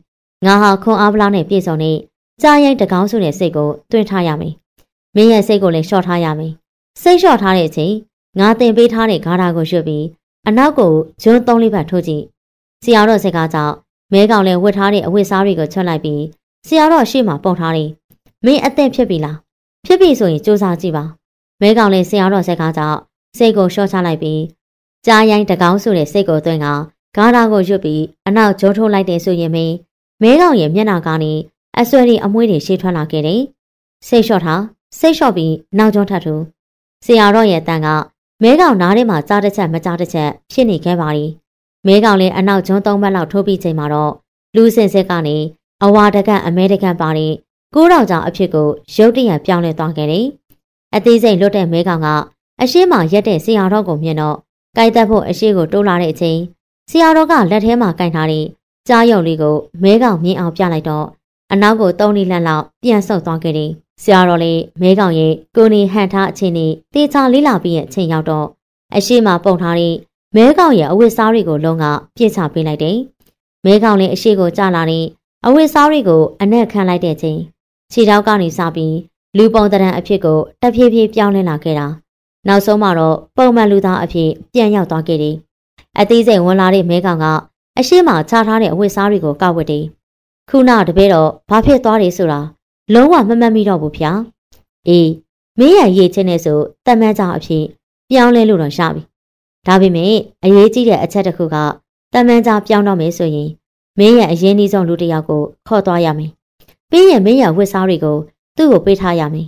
Speaker 1: ငါဟာခွန်အားပလားနဲ့ပြည့်စုံတဲ့ကြားရိုက်တကောင်းဆိုတဲ့စိတ်ကိုတွင်ထားရမယ်။မင်းရဲ့စိတ်ကိုလည်းလျှော့ထားရမယ်။စိတ်လျှော့ထားတဲ့အချိန်ငါတင်ပေးထားတဲ့ဂါထာကိုရွတ်ပြီးအနောက်ကိုဂျွန်းသုံးလေးပတ်ထိုးကြည့်။ဆရာတော်စကားကြောင့် မဲကောင်လည်းဝတ်ထားတဲ့အဝတ်စားတွေကိုချွတ်လိုက်ပြီးဆရာတော်ရှေ့မှာပုံထားတယ်။မင်းအသက်ဖြစ်ပြီလား။ဖြစ်ပြီဆိုရင်စူးစမ်းကြည့်ပါ။မဲကောင်လည်းဆရာတော်စကားကြောင့်စိတ်ကိုလျှော့ချလိုက်ပြီးကြားရိုင်းတကောင်းဆိုတဲ့စိတ်ကိုသွင်းကဂါထာကိုရွတ်ပြီးအနောက်ဂျုံထိုးလိုက်တယ်ဆိုရင်မင်းမဲကောင်ရဲ့မျက်နှာကနေအဆွဲတွေအမွှေးတွေရှေ့ထွက်လာခဲ့တယ်။စိတ်လျှော့ထားစိတ်လျှော့ပြီးနောက်ကျောထပ်ထူဆရာတော်ရဲ့တန်ကမဲကောင်နားထဲမှာကြားတစ်ချက်မကြားတစ်ချက်ဖြစ်နေခဲ့ပါသည်။ မဲကောင်လည်းအနောက်ကျွန်းသုံးဘက်လောက်ထိုးပြီးချိန်မှာတော့လူစင်စစ်ကနေအဝါတကအမဲတကန်ပါတဲ့ကိုးတော်ကြောင့်အဖြစ်ကိုရုတ်တရက်ပြောင်းလဲသွားခဲ့တယ်။အသေးစိတ်လွတ်တဲ့မဲကောင်ကအရှိမရက်တဲ့ဆရာတော်ကိုမြင်တော့ကြိုက်တတ်ဖို့အရှိကိုတိုးလာတဲ့အချိန်ဆရာတော်ကလက်ထဲမှာကင်ထားတဲ့ကြားရုံလေးကိုမဲကောင်မြင်အောင်ပြလိုက်တော့အနောက်ကိုသုံးလိလန့်လောက်ပြန်ဆုတ်သွားခဲ့တယ်။ဆရာတော်လေးမဲကောင်ရဲ့ကိုနေဟန်ထားအချင်းနဲ့တေချာလေးလာပြီးရဲ့အချိန်ရောက်တော့အရှိမပုံထားတဲ့ မဲကောင်ရဲ့အဝတ်စားတွေကိုလုံးကပြစ်ချပေးလိုက်တယ်။မဲကောင်လည်းအရှိကိုကြလာတဲ့အဝတ်စားတွေကိုအနက်ခံလိုက်တဲ့ချိန်ခြေထောက်ကနေစပြီးလူပုံတရံအဖြစ်ကိုတဖြည်းဖြည်းပြောင်းလဲလာခဲ့တာ။နောက်ဆုံးမှာတော့ပုံမှန်လူသားအဖြစ်ပြန်ရောက်သွားခဲ့တယ်။အသေးစိတ်ဝင်လာတဲ့မဲကောင်ကအရှိမချထားတဲ့အဝတ်စားတွေကိုကောက်ဝတ်တယ်။ခုနတပည့်တော့ဘာဖြစ်သွားတယ်ဆိုတာလုံးဝမမှတ်မိတော့ဘူးဗျာအေးမင်းရရေးချင်းနဲ့ဆိုတမန်ကြောင်အဖြစ်ပြောင်းလဲလို့တော့ရပြီ ဒါပေမဲ့အရေးကြီးတဲ့အချက်တစ်ခုကတမန်ကြောင်ပြောင်းတော့မယ်ဆိုရင်မင်းရအရင်ကြီးဆုံးလူတစ်ယောက်ကိုခေါ်သွားရမယ်ပြီးရင်မင်းရဝတ်စားတွေကိုသူ့ကိုပေးထားရမယ်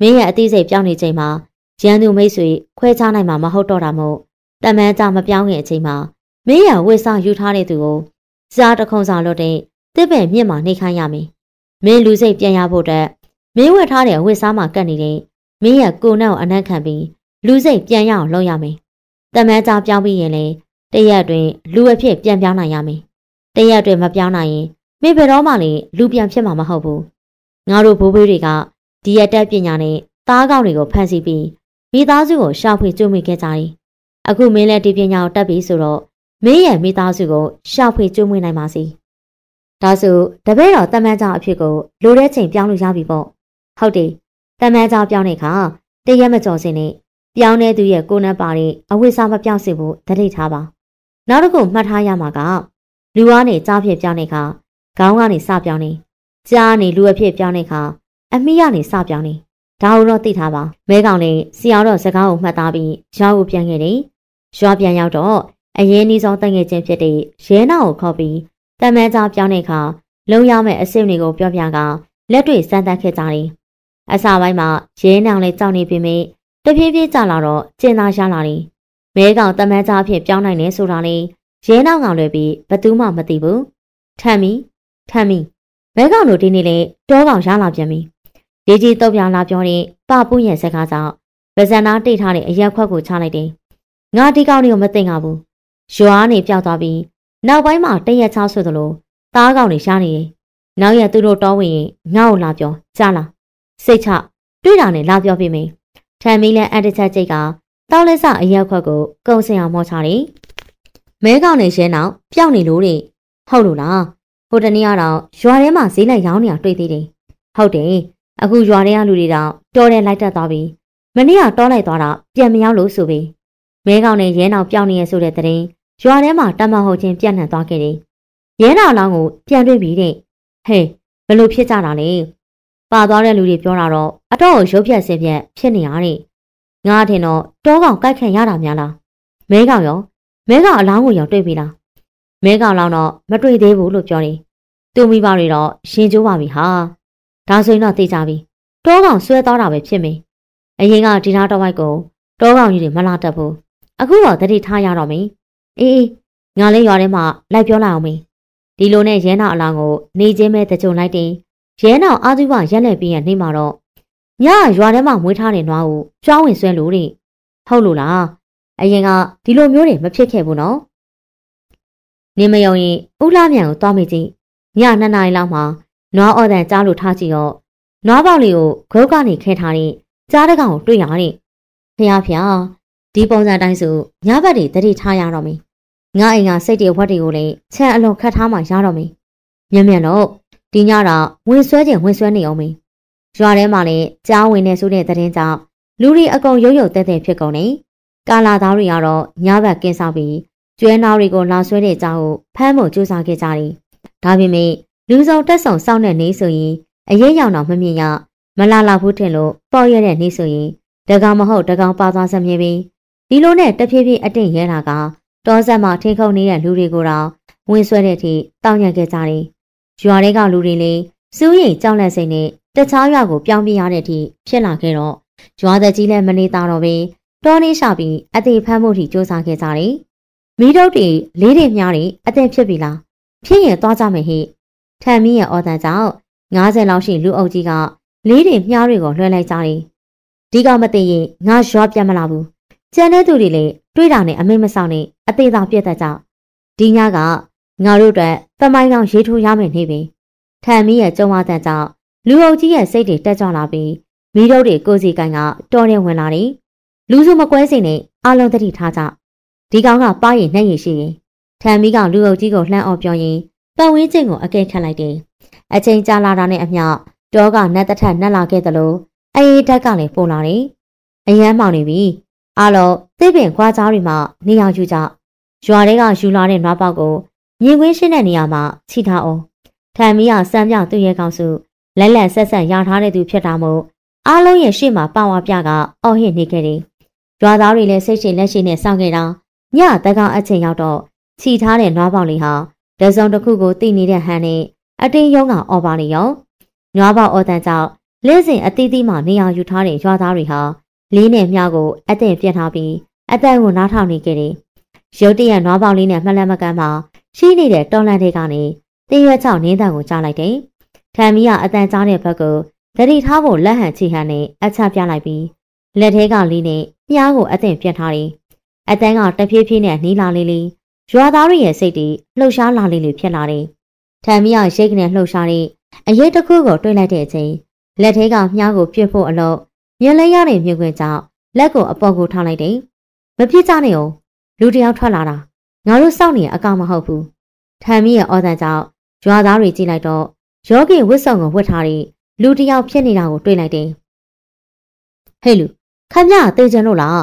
Speaker 1: မင်းရအသေးစိတ်ပြောင်းနေချိန်မှာရန်သူမိတ်ဆွေခွဲခြားနိုင်မှာမဟုတ်တော့တာမို့တမန်ကြောင်မပြောင်းခင်အချိန်မှာမင်းရဝတ်စားယူထားတဲ့သူကိုစားတခုံစားလို့တဲ့တစ်ပယ်မြင့်မှာနှိတ်ခိုင်းရမယ်မင်းလူစိတ်ပြန်ရဖို့အတွက်မင်းဝတ်ထားတဲ့အဝတ်စားမှာကတ်နေတဲ့မင်းရဲ့ကိုနဲ့ကိုအနက်ခံပြီးလူစိတ်ပြန်ရအောင်လုပ်ရမယ်။ တမန်ကြားပြောင်းပြီးရင်လေတရက်အတွင်းလူအဖြစ်ပြန်ပြောင်းနိုင်ရမယ်။တရက်အတွင်းမပြောင်းနိုင်ရင်မင်းဘယ်တော့မှလည်းလူပြန်ဖြစ်မှာမဟုတ်ဘူး။ငါတို့ဘိုးဘေးတွေကဒီရက်တက်ပညာနဲ့သားကောင်းတွေကိုဖန်ဆီးပြီးမိသားစုကိုရှာဖွေကြိုးမိခဲ့ကြတယ်။အခုမင်းလည်းဒီပညာကိုတက်ပြီဆိုတော့မင်းရဲ့မိသားစုကိုရှာဖွေကြိုးမွေးနိုင်ပါစေ။ဒါဆိုတပည့်တော်တမန်ကြောင်အဖြစ်ကိုလိုတဲ့ချိန်ပြောင်းလို့ရပြီပေါ့ဟုတ်တယ်တမန်ကြောင်ပြောင်းတဲ့အခါတရက်မကြော်စင်နဲ့ ပြောင်းတဲ့သူရဲ့ကိုယ်နဲ့ပါတဲ့အဝိစားမပြောင်းစေဖို့တတိထားပါနောက်တစ်ခုမှတ်ထားရမှာကလူကနေကြားဖြစ်ပြောင်းတဲ့အခါခေါင်းကနေစပြောင်းနေကြားနေလူအဖြစ်ပြောင်းတဲ့အခါအမိကနေစပြောင်းနေဒါကိုတော့သိထားပါမဲကောင်နဲ့ဆရာတော်စကားကိုမှတ်သားပြီးရွာကိုပြန်ခဲ့တယ်ရွာပြန်ရောက်တော့အရင်နီးဆုံးတန်ငယ်ချင်းဖြစ်တဲ့ရဲနာကိုခေါ်ပြီးတမန်ကြားပြောင်းတဲ့အခါလုံရမယ့်အစ်စ်တွေကိုပြောပြကလက်တွေစမ်းသပ်ခဲ့ကြတယ်။အစာပိုင်းမှာရဲနောင်လေးကြောက်နေပြီမေ တဖြည်းဖြည်းကြာလာတော့ကျင်သာရလာတယ်။မဲကောင်တမန်ကြားအဖြစ်ပြောင်းနိုင်တယ်ဆိုတာလေရဲနောင်ကောင်လွယ်ပြီးဘသူမှမသိဘူး။ထမ်းမီထမ်းမီမဲကောင်တို့ဒီနေ့လေတောကောင်ရလာပြန်ပြီ။ဒေကြီးတော့ပြန်လာပြောတဲ့ပပူးရဲ့စကားကြောင့်ဗဇန်နာတိတ်ထားတဲ့အရက်ခွက်ကိုချလိုက်တယ်။ငါဒီကောင်တွေကိုမသိငါဘူး။ရွာနေပြောက်သွားပြီးနောက်ပိုင်းမှာတရက်ချဆိုသလိုသားကောင်တွေရှားနေရင်နောက်ရသူတို့တောဝင်ရင်ငါ့ကိုလာပြောကြားလားစိတ်ချတွေ့တာနဲ့လာပြောပြမယ် ထံမီးလဲအန်တချက်ချိတ်ကတောက်လက်စအရက်ခွက်ကိုကုံစင်အောင်မောချတယ်မဲကောင်နေရှဲနောက်ပျောက်နေလို့တဲ့ဟုတ်လို့လားဟိုတနေ့ကတော့ရွာထဲမှာဈေးလိုက်ရောင်းနေတာတွေ့သေးတယ်ဟုတ်တယ်အခုရွာထဲကလူတွေတော့တော်တယ်လိုက်တက်သွားပြီမနေ့ကတောလိုက်သွားတာပြန်မရောက်လို့ဆိုပြီးမဲကောင်နေရဲနောက်ပျောက်နေရဆိုတဲ့တဲ့ရွာထဲမှာတမန်ဟုတ်ချင်းပြန့်နှံ့သွားခဲ့တယ်။ရဲနာလောင်းကိုပြန်တွေ့ပြီတဲ့။ဟေးဘလို့ဖြစ်ကြတာလဲ ပါသွားတဲ့လူတွေပြောတာတော့အတော့ကိုရုပ်ဖြတ်ဆင်းဖြတ်ဖြစ်နေရတဲ့ငါအထင်တော့တောကောင်ကိုက်ခံရတာများလားမဲကောင်ရောမဲကောင်အလောင်းကိုရောက်တွေ့ပြီလားမဲကောင်လောင်းတော့မတွေ့သေးဘူးလို့ပြောတယ်သူမိဘတွေတော့ရှင်ကျိုးပါပြီဟာဒါဆိုရင်တော့သိကြပြီတောကောင်ဆွဲသွားတာပဲဖြစ်မယ်အရင်ကဒီနာတော့ဝိုက်ကိုတောကောင်ကြီးတွေမလာတတ်ဘူးအခုတော့တတိထားရတော့မင်းအေးအေးငါလေးရွာထဲမှာလိုက်ပြောလိုက်အောင်မင်းဒီလိုနဲ့ရဲနာအလောင်းကိုနေချင်းပဲတကြုံလိုက်တယ် ရဲနာအာသူဘရက်လက်ပြီးရနေမှာတော့ညရွာထဲမှာမွေးထားတဲ့နွားကိုကျွားဝင်ဆွဲလို့တဲ့ဟုတ်လို့လားအရင်ကဒီလိုမျိုးတွေမဖြစ်ခဲ့ဘူးနော်နေမယုံရင်ဥလာမြန်ကိုသွားမိကြည့်ညနှစ်နာရီလောက်မှာနွားအော်တန်ကြားလို့ထားကြည့်တော့နွားပေါက်လေးကိုဂုတ်ကနေခဲထားတဲ့ကြားတကောင်ကိုတွေ့ရတဲ့ဖះဖះဒီပုံစံတိုင်းဆိုညဘက်တွေတတိထားရတော့မင်းငါအိမ်ကစိတ်တွေဝက်တွေကိုလည်းချက်အလွန်ခတ်ထားမှရတော့မင်းမြင်မြင်တော့ ဒီညတော့ဝင်ဆွဲခြင်းဝင်ဆွဲနေအောင်မင်းရွာထဲမှာလည်းကြားဝင်နေဆိုတဲ့သတင်းကြောင့်လူတွေအကုန်ရုပ်ရုပ်တဲတဲဖြစ်ကုန်နေကာလာသားတွေကတော့ညဘက်ကင်းဆောင်ပြီးကျွဲနာတွေကိုလာဆွဲတဲ့အကြောင်းကိုဖမ်းဖို့ကြိုးစားခဲ့ကြတယ်ဒါပေမဲ့လူဆောင်တက်ဆောင်စောင့်တဲ့နေဆိုရင်အရေးရောင်တော့မမြင်ရမလာလာဘူးထင်လို့ပေါ့ရတဲ့နေဆိုရင်တကောင်မဟုတ်တကောင်ပါသွားစမြင်ပြီးဒီလိုနဲ့တဖြည်းဖြည်းအတင့်ရဲတာကတောဆက်မှာထိခုံနေတဲ့လူတွေကိုတော့ဝင်ဆွဲတဲ့အထိတောင်းရခဲ့ကြတယ် ရွာတွေကလူတွေလည်းစူးရိမ်ကြောက်လက်စိတ်နဲ့တခြားရွာကိုပြောင်းပြရတဲ့အထိဖြစ်လာခဲ့တော့ရွာသက်ကြီးလည်းမနေသားတော့ပဲတောနေရှာပြီးအသေးဖမ်းဖို့ထိစ조사ခဲ့ကြတယ်။မိတို့တွေလေးတွေမြားတွေအသက်ဖြစ်ပြီလား။ဖြစ်ရင်သွားကြမယ်ဟိ။ထံမီးရဲ့အော်တန်ကြောင့်90လောက်ရှိလူအုပ်ကြီးကလေးတွေမြားတွေကိုလွှဲလိုက်ကြတယ်။ဒီကမသိရင်ငါရွာပြတ်မလာဘူး။ကျန်တဲ့သူတွေလည်းတွေးတာနဲ့အမိတ်မဆောင်နဲ့အသေးသာပြတ်တတ်ကြ။ဒီညက ငါတို့အတွက်တမိုင်းကောင်ရေးထိုးရမယ်နေပြီ။ထံမီးရဲ့ကြုံဝါတန်ကြောင့်လူအုပ်ကြီးရဲ့စိတ်တွေတက်ကြွလာပြီးမိတို့တွေကိုစီကိုင်းကတော်တယ်ဝင်လာတယ်။လူစုမကွဲစေနဲ့အလုံးတတိထားကြ။ဒီကောင်ကပါရင်နှက်ရရှိရင်ထံမီးကလူအုပ်ကြီးကိုလှမ်းအောင်ပြောရင်ပတ်ဝန်းကျင်ကိုအကဲခတ်လိုက်တယ်။အချိန်ကြာလာတာနဲ့အမျှတောကနတ်တထက်နတ်လာခဲ့သလိုအေးဓာတ်ကလည်းပုံလာတယ်။အရန်မောင်နေပြီ။အားလုံးသိပင်ခွားကြားတွေမှာနေရာယူကြ။ရွာတွေကယူလာတဲ့နွားပေါက်ကို မြင်ကွင်းရှင်းတဲ့နေရာမှာချိထားအောင်။ထံမီးကစမ်းပြသူ့ရဲ့ကောင်စုလက်လက်ဆက်ဆက်ရထားတဲ့သူဖြစ်တာမို့အားလုံးရဲ့ရှေ့မှာပါဝါပြကအော်ဟစ်နေခဲ့တယ်။ရွာသားတွေလည်းစိတ်ရှိလက်ရှိနဲ့စောင့်ခဲ့တာညတကောင်အချိန်ရောက်တော့ခြိထားတဲ့နွားပေါက်လေးဟာဒဇုံတစ်ခုကိုတိနေတဲ့ဟန်နဲ့အတင်းရုံးကအော်ပါနေရောနွားပေါက်အော်တန်ကြောင့်လင်းစင်အသီးသီးမှနေရာယူထားတဲ့ရွာသားတွေဟာလေးနဲ့မြကိုအသင့်ပြတ်ထားပြီးအတန်ကိုနားထောင်နေကြတယ်။ရုတ်တရက်နွားပေါက်လေးနဲ့မှလက်မကမ်းမှာ ရှိနေတဲ့တော်လန်တွေကနေတင်းရွက်ချောင်းနင်းတန်ကိုကြားလိုက်တယ်။ထံမီကအတန်ကြားတဲ့ဘက်ကိုတတိထားဖို့လက်ဟန်ချီဟန်နဲ့အချပြလိုက်ပြီးလက်ထဲကလေးနဲ့မြားကိုအသင့်ပြတ်ထားတယ်။အတန်းကတဖြည်းဖြည်းနဲ့နီးလာလေးလေးရွာသားတွေရဲ့စိတ်တွေလှုပ်ရှားလာလေးလေးဖြစ်လာတယ်။ထံမီကရိတ်ကနေလှုပ်ရှားတဲ့အရေးတစ်ခုကိုတွေးလိုက်တဲ့အချိန်လက်ထဲကမြားကိုပြစ်ဖို့အလို့မြင်လဲရတဲ့မြုပ်ခွင့်ကြောင့်လက်ကိုအပေါ်ကိုထားလိုက်တယ်။မပြစ်ကြနဲ့အောင်လူတယောက်ထွက်လာတာ ငါတို့စောင့်နေအကောင်မဟုတ်ဘူး။ထံမီရဲ့အော်တန်ကြောင့်ရွာသားတွေကြည့်လိုက်တော့ယောဂီဝတ်ဆောင်ကိုဝတ်ထားတဲ့လူတယောက်ဖြစ်နေတာကိုတွေ့လိုက်တယ်။ဟဲ့လူခမရတေးချင်လို့လား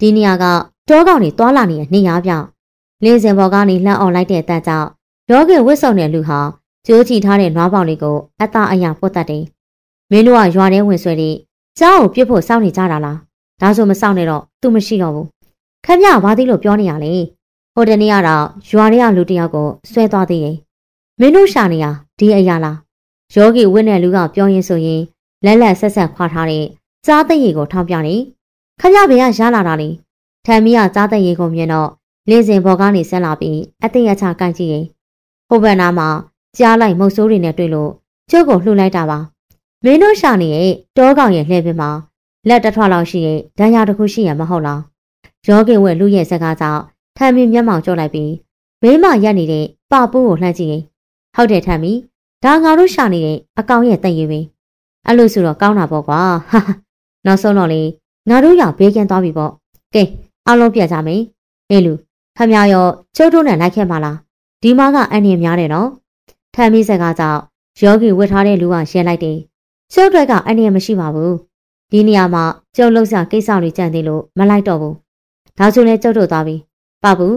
Speaker 1: ဒီနေရာကတောကောင်တွေတွာလာနေတဲ့နေရာပြောင်းလင်းစင်ဘော်ကနေလှမ်းအောင်လိုက်တဲ့အတန်းကြောင့်ယောဂီဝတ်ဆောင်တဲ့လူဟာကျိုးချီထားတဲ့နွားပေါင်လေးကိုအသားအရာပုတ်တတ်တယ်။မင်းတို့ကရွာထဲဝင်ဆွဲပြီးကျောင်းကိုပြစ်ဖို့စောင့်နေကြတာလား။ဒါဆိုမစောင့်နဲ့တော့သူမရှိတော့ဘူး။ခမရဘာသိလို့ပြောနေရလဲ။ ဟိုတနေ့ကတော့ရွာထဲကလူတယောက်ကိုဆွဲသွားသေးတယ်။မင်းတို့ရှာနေရဒီအရာလားယောဂီဝင်းတဲ့လူကပြောရင်းဆိုရင်လက်လက်ဆက်ဆက်ခွာထားတဲ့ကြားသိရည်ကိုထောက်ပြနေခမရဘေးကရလာတာလေထံမီးကကြားသိရည်ကိုမြင်တော့လင်းစင်ဘော်ကနေဆက်လာပြီးအသိအချကိုက်ကြည့်ရင်ဟိုဘက်နားမှာကြားလိုက်မုတ်ဆိုးတွေနဲ့တွေ့လို့ကျုပ်ကိုလှူလိုက်တာပါမင်းတို့ရှာနေရဲ့တောကောင်ရဲ့လှည့်ပင်မှာလက်တထွားလောက်ရှိရဲ့ဒဏ်ရာတစ်ခုရှိရမဟုတ်လားယောဂီဝဲလူရဲ့စကားကြောင့် ထံမီမျက်မှောင်ကျလိုက်ပြီးဘေးမှာရက်နေတဲ့ပပူးကိုလှမ်းကြည့်ရင်ဟုတ်တယ်ထံမီဒါငါတို့ရှာနေတဲ့အကောင်ရဲ့တည့်ရည်ပဲအဲ့လိုဆိုတော့ကောင်းတာပေါ့ကွာဟာနောက်ဆုံးတော့လေငါတို့ရောက်ဘေးကင်းသွားပြီပေါ့ကဲအားလုံးပြတ်ကြမယ်အေးလူခမရောကျုပ်တို့နဲ့လိုက်ခဲ့ပါလားဒီမကအန်ရင်များတယ်နော်ထမ်းမိစကားကြောင့်ယောဂီဝတ်ထားတဲ့လူကရှင်းလိုက်တယ်ကျုပ်တွေကအန်ရင်မရှိပါဘူးဒီနေရာမှာကျုပ်လုံးစကိစ္စတွေကြံသေးလို့မလိုက်တော့ဘူးဒါဆိုလဲကျုပ်တို့သွားပြီ ပပူ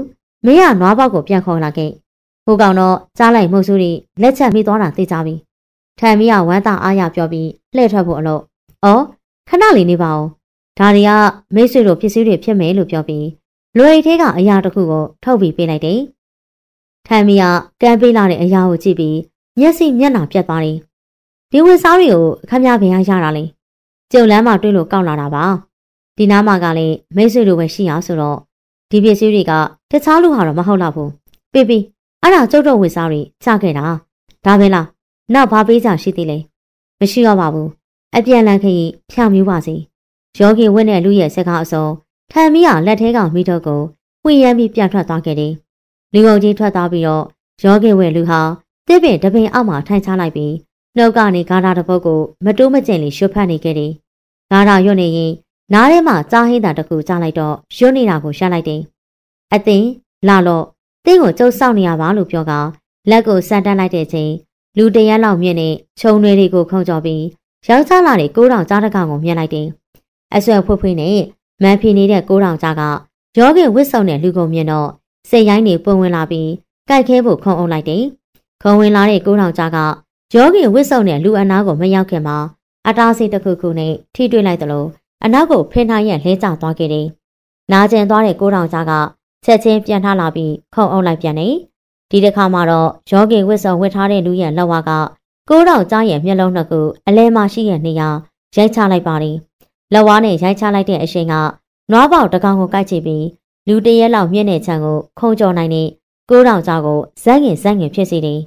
Speaker 1: မင်းကနွားပေါက်ကိုပြန်ခေါ်လာခဲ့ဟိုကောင်တော့ကြားလိုက်မှုစုတွေလက်ချက်မိသွားတာသိကြပြီထံမီးကဝမ်းသာအားရပြောပြီးလှည့်ထွက်ဖို့အလို့ဩခဏလေးနေပါဦးဒါတွေကမိတ်ဆွေတို့ပစ္စည်းတွေဖြစ်မယ်လို့ပြောပြီးလွယ်သေးကအရာတစ်ခုကိုထုတ်ပြီးပေးလိုက်တယ်ထံမီးကကမ်းပေးလာတဲ့အရာကိုကြည့်ပြီးမျက်စိမျက်နှာပြတ်သွားတယ်ဒီဝစ်စားတွေကိုခမရခင်ရရတာလေကျုပ်လမ်းမှာတွေ့လို့ကောက်လာတာပါဒီနားမှာကလည်းမိတ်ဆွေတို့ပဲရှိအောင်ဆိုတော့ ဒီပစ္စည်းတွေကတခြားလူဟာတော့မဟုတ်တော့ဘူးပြပြအဲ့ဒါကျုပ်တို့ဝစ်စားတွေချခဲ့တာဒါပဲလားနောက်ဘာပေးကြရှိသေးလဲမရှိတော့ပါဘူးအပြန်လန်ခရီးဖြောင်မျိုးပါစေယောဂီဝင်းတဲ့လူရဲ့စကားအစုံထံမီးကလက်ထဲကမိတော့ကိုဝင်ရမ်းပြီးပြန်ထွက်သွားခဲ့တယ်လူုံကြီးထွက်သွားပြီးတော့ယောဂီဝင်းလူဟာတစ်ပင်တပင်အောက်မှာထိုင်ချလိုက်ပြီးနှုတ်ကနေဂါထာတစ်ပုဒ်ကိုမတိုးမကျင်လေးရွှတ်ဖတ်နေခဲ့တယ်ဂါထာရွတ်နေရင် နားထဲမှာကြားဟင်းတာတစ်ခုကြားလိုက်တော့ရွတ်နေတာကိုရှာလိုက်တယ်အသင်လာတော့တင်းကိုကျုပ်စောင့်နေရပါလို့ပြောကလက်ကိုစမ်းတန်းလိုက်တဲ့ချိန်လူတရက်လောက်မြင့်နေခြုံတွေတွေကိုခုံကြော်ပြီးယောက်ျားလာတဲ့ကိုးတောင်ကြားတကောင်ကိုမြင်လိုက်တယ်။အဆွဲဖွေးဖွေးနဲ့မန်ဖီနေတဲ့ကိုးတောင်ကြားကရောခင်ဝစ်ဆုံတဲ့လူကိုမြင်တော့စိတ်ရိုင်းတွေပွင့်ဝင်လာပြီးကြိုက်ခဲဖို့ခုံအုပ်လိုက်တယ်။ခုံဝင်လာတဲ့ကိုးတောင်ကြားကရောခင်ဝစ်ဆုံတဲ့လူအနာကိုမရောက်ခင်မှာအတားစီတစ်ခုခုနဲ့ထိတွေ့လိုက်တယ်လို့ အနောက်ကိုဖင်ထားရက်လဲကျသွားခဲ့တယ်။နာကျင်သွားတဲ့ကိုးတောင်ကြားကချက်ချင်းပြန်ထလာပြီးခုံအုပ်လိုက်ပြန်တယ်။ဒီတစ်ခါမှာတော့ယောဂီဝစ်စုံဝစ်ထားတဲ့လူရဲ့လက်ဝါကကိုးတော်ကြားရဲ့မျက်လုံးနှစ်ခုအလဲမှရှိရဲ့နေရာရိုက်ချလိုက်ပါတယ်။လက်ဝါးနဲ့ရိုက်ချလိုက်တဲ့အချိန်ကနွားပေါက်တကောင်ကိုကိုက်ချပြီးလူတရက်လောက်မြင့်တဲ့ခြံကိုခုံကျော်နိုင်တဲ့ကိုးတော်ကြားကိုဇက်ငင်ဇက်ငင်ဖြစ်စေတယ်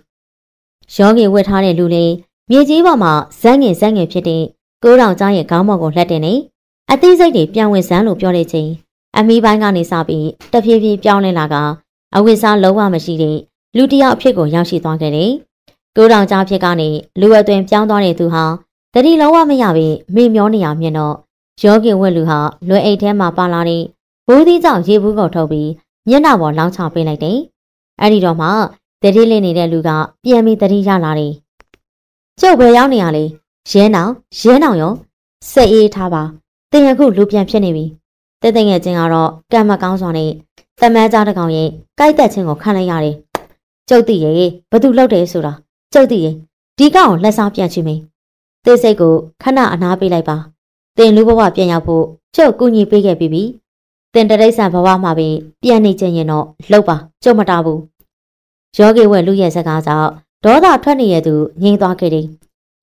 Speaker 1: ။ယောဂီဝစ်ထားတဲ့လူလေးမြေကြီးပေါ်မှာဇက်ငင်ဇက်ငင်ဖြစ်တဲ့ကိုးတော်ကြားရဲ့ခေါင်းပေါ်ကိုလှက်တင်နေ အသိစိတ်တွေပြန်ဝင်စမ်းလို့ပြောတဲ့ချိန်အမီးပိုင်းကနေစပြီးတဖြည်းဖြည်းပြောင်းလဲလာကအဝိစားလုံးဝမရှိတဲ့လူတယောက်အဖြစ်ကိုရောက်ရှိသွားခဲ့တယ်။ကိုတောင်ကြားဖြစ်ကနေလူအသွင်ပြောင်းသွားတဲ့သူဟာတတိလုံးဝမရပြီမေမျောနေရမြင်တော့ယောဂီဝက်လူဟာလွယ်အိတ်ထဲမှာပါလာတဲ့ဘိုးသီးကြောင့်ရေဘူးကိုထုတ်ပြီးမျက်နှာပေါ်လောင်းချပေးလိုက်တယ်။အဲဒီတော့မှတတိလင်းနေတဲ့လူကပြန်ပြီးတတိရလာတယ်။ကျုပ်ပဲရောက်နေရလေရဲနောင်ရဲနောင်ရောစိတ်အေးထားပါ တင်ရခုလူပြန်ဖြစ်နေပြီ။တဲ့တဲ့ငယ်ချင်းကတော့ကံမကောင်းစွာနဲ့တမန်းကြားတကောင်ရဲ့ကြိုက်တက်ခြင်းကိုခံလိုက်ရတယ်ကျုပ်တည်ရဲ့ဘသူလောက်တယ်ဆိုတာကျုပ်တည်ရဲ့ဒီကောင်လက်စားပြန်ချင်မင်းသေစိတ်ကိုခဏအနားပေးလိုက်ပါတင်လူဘဝပြန်ရောက်ဖို့ကျုပ်ကူညီပေးခဲ့ပြီးပြီတင်တရိษံဘဝမှာပဲပြန်နေခြင်းရင်တော့လောက်ပါကျုပ်မတားဘူးယောဂီဝက်လူရဲ့စကားကြောင့်ဒေါသထွက်နေရသူငြိမ်သွားခဲ့တယ်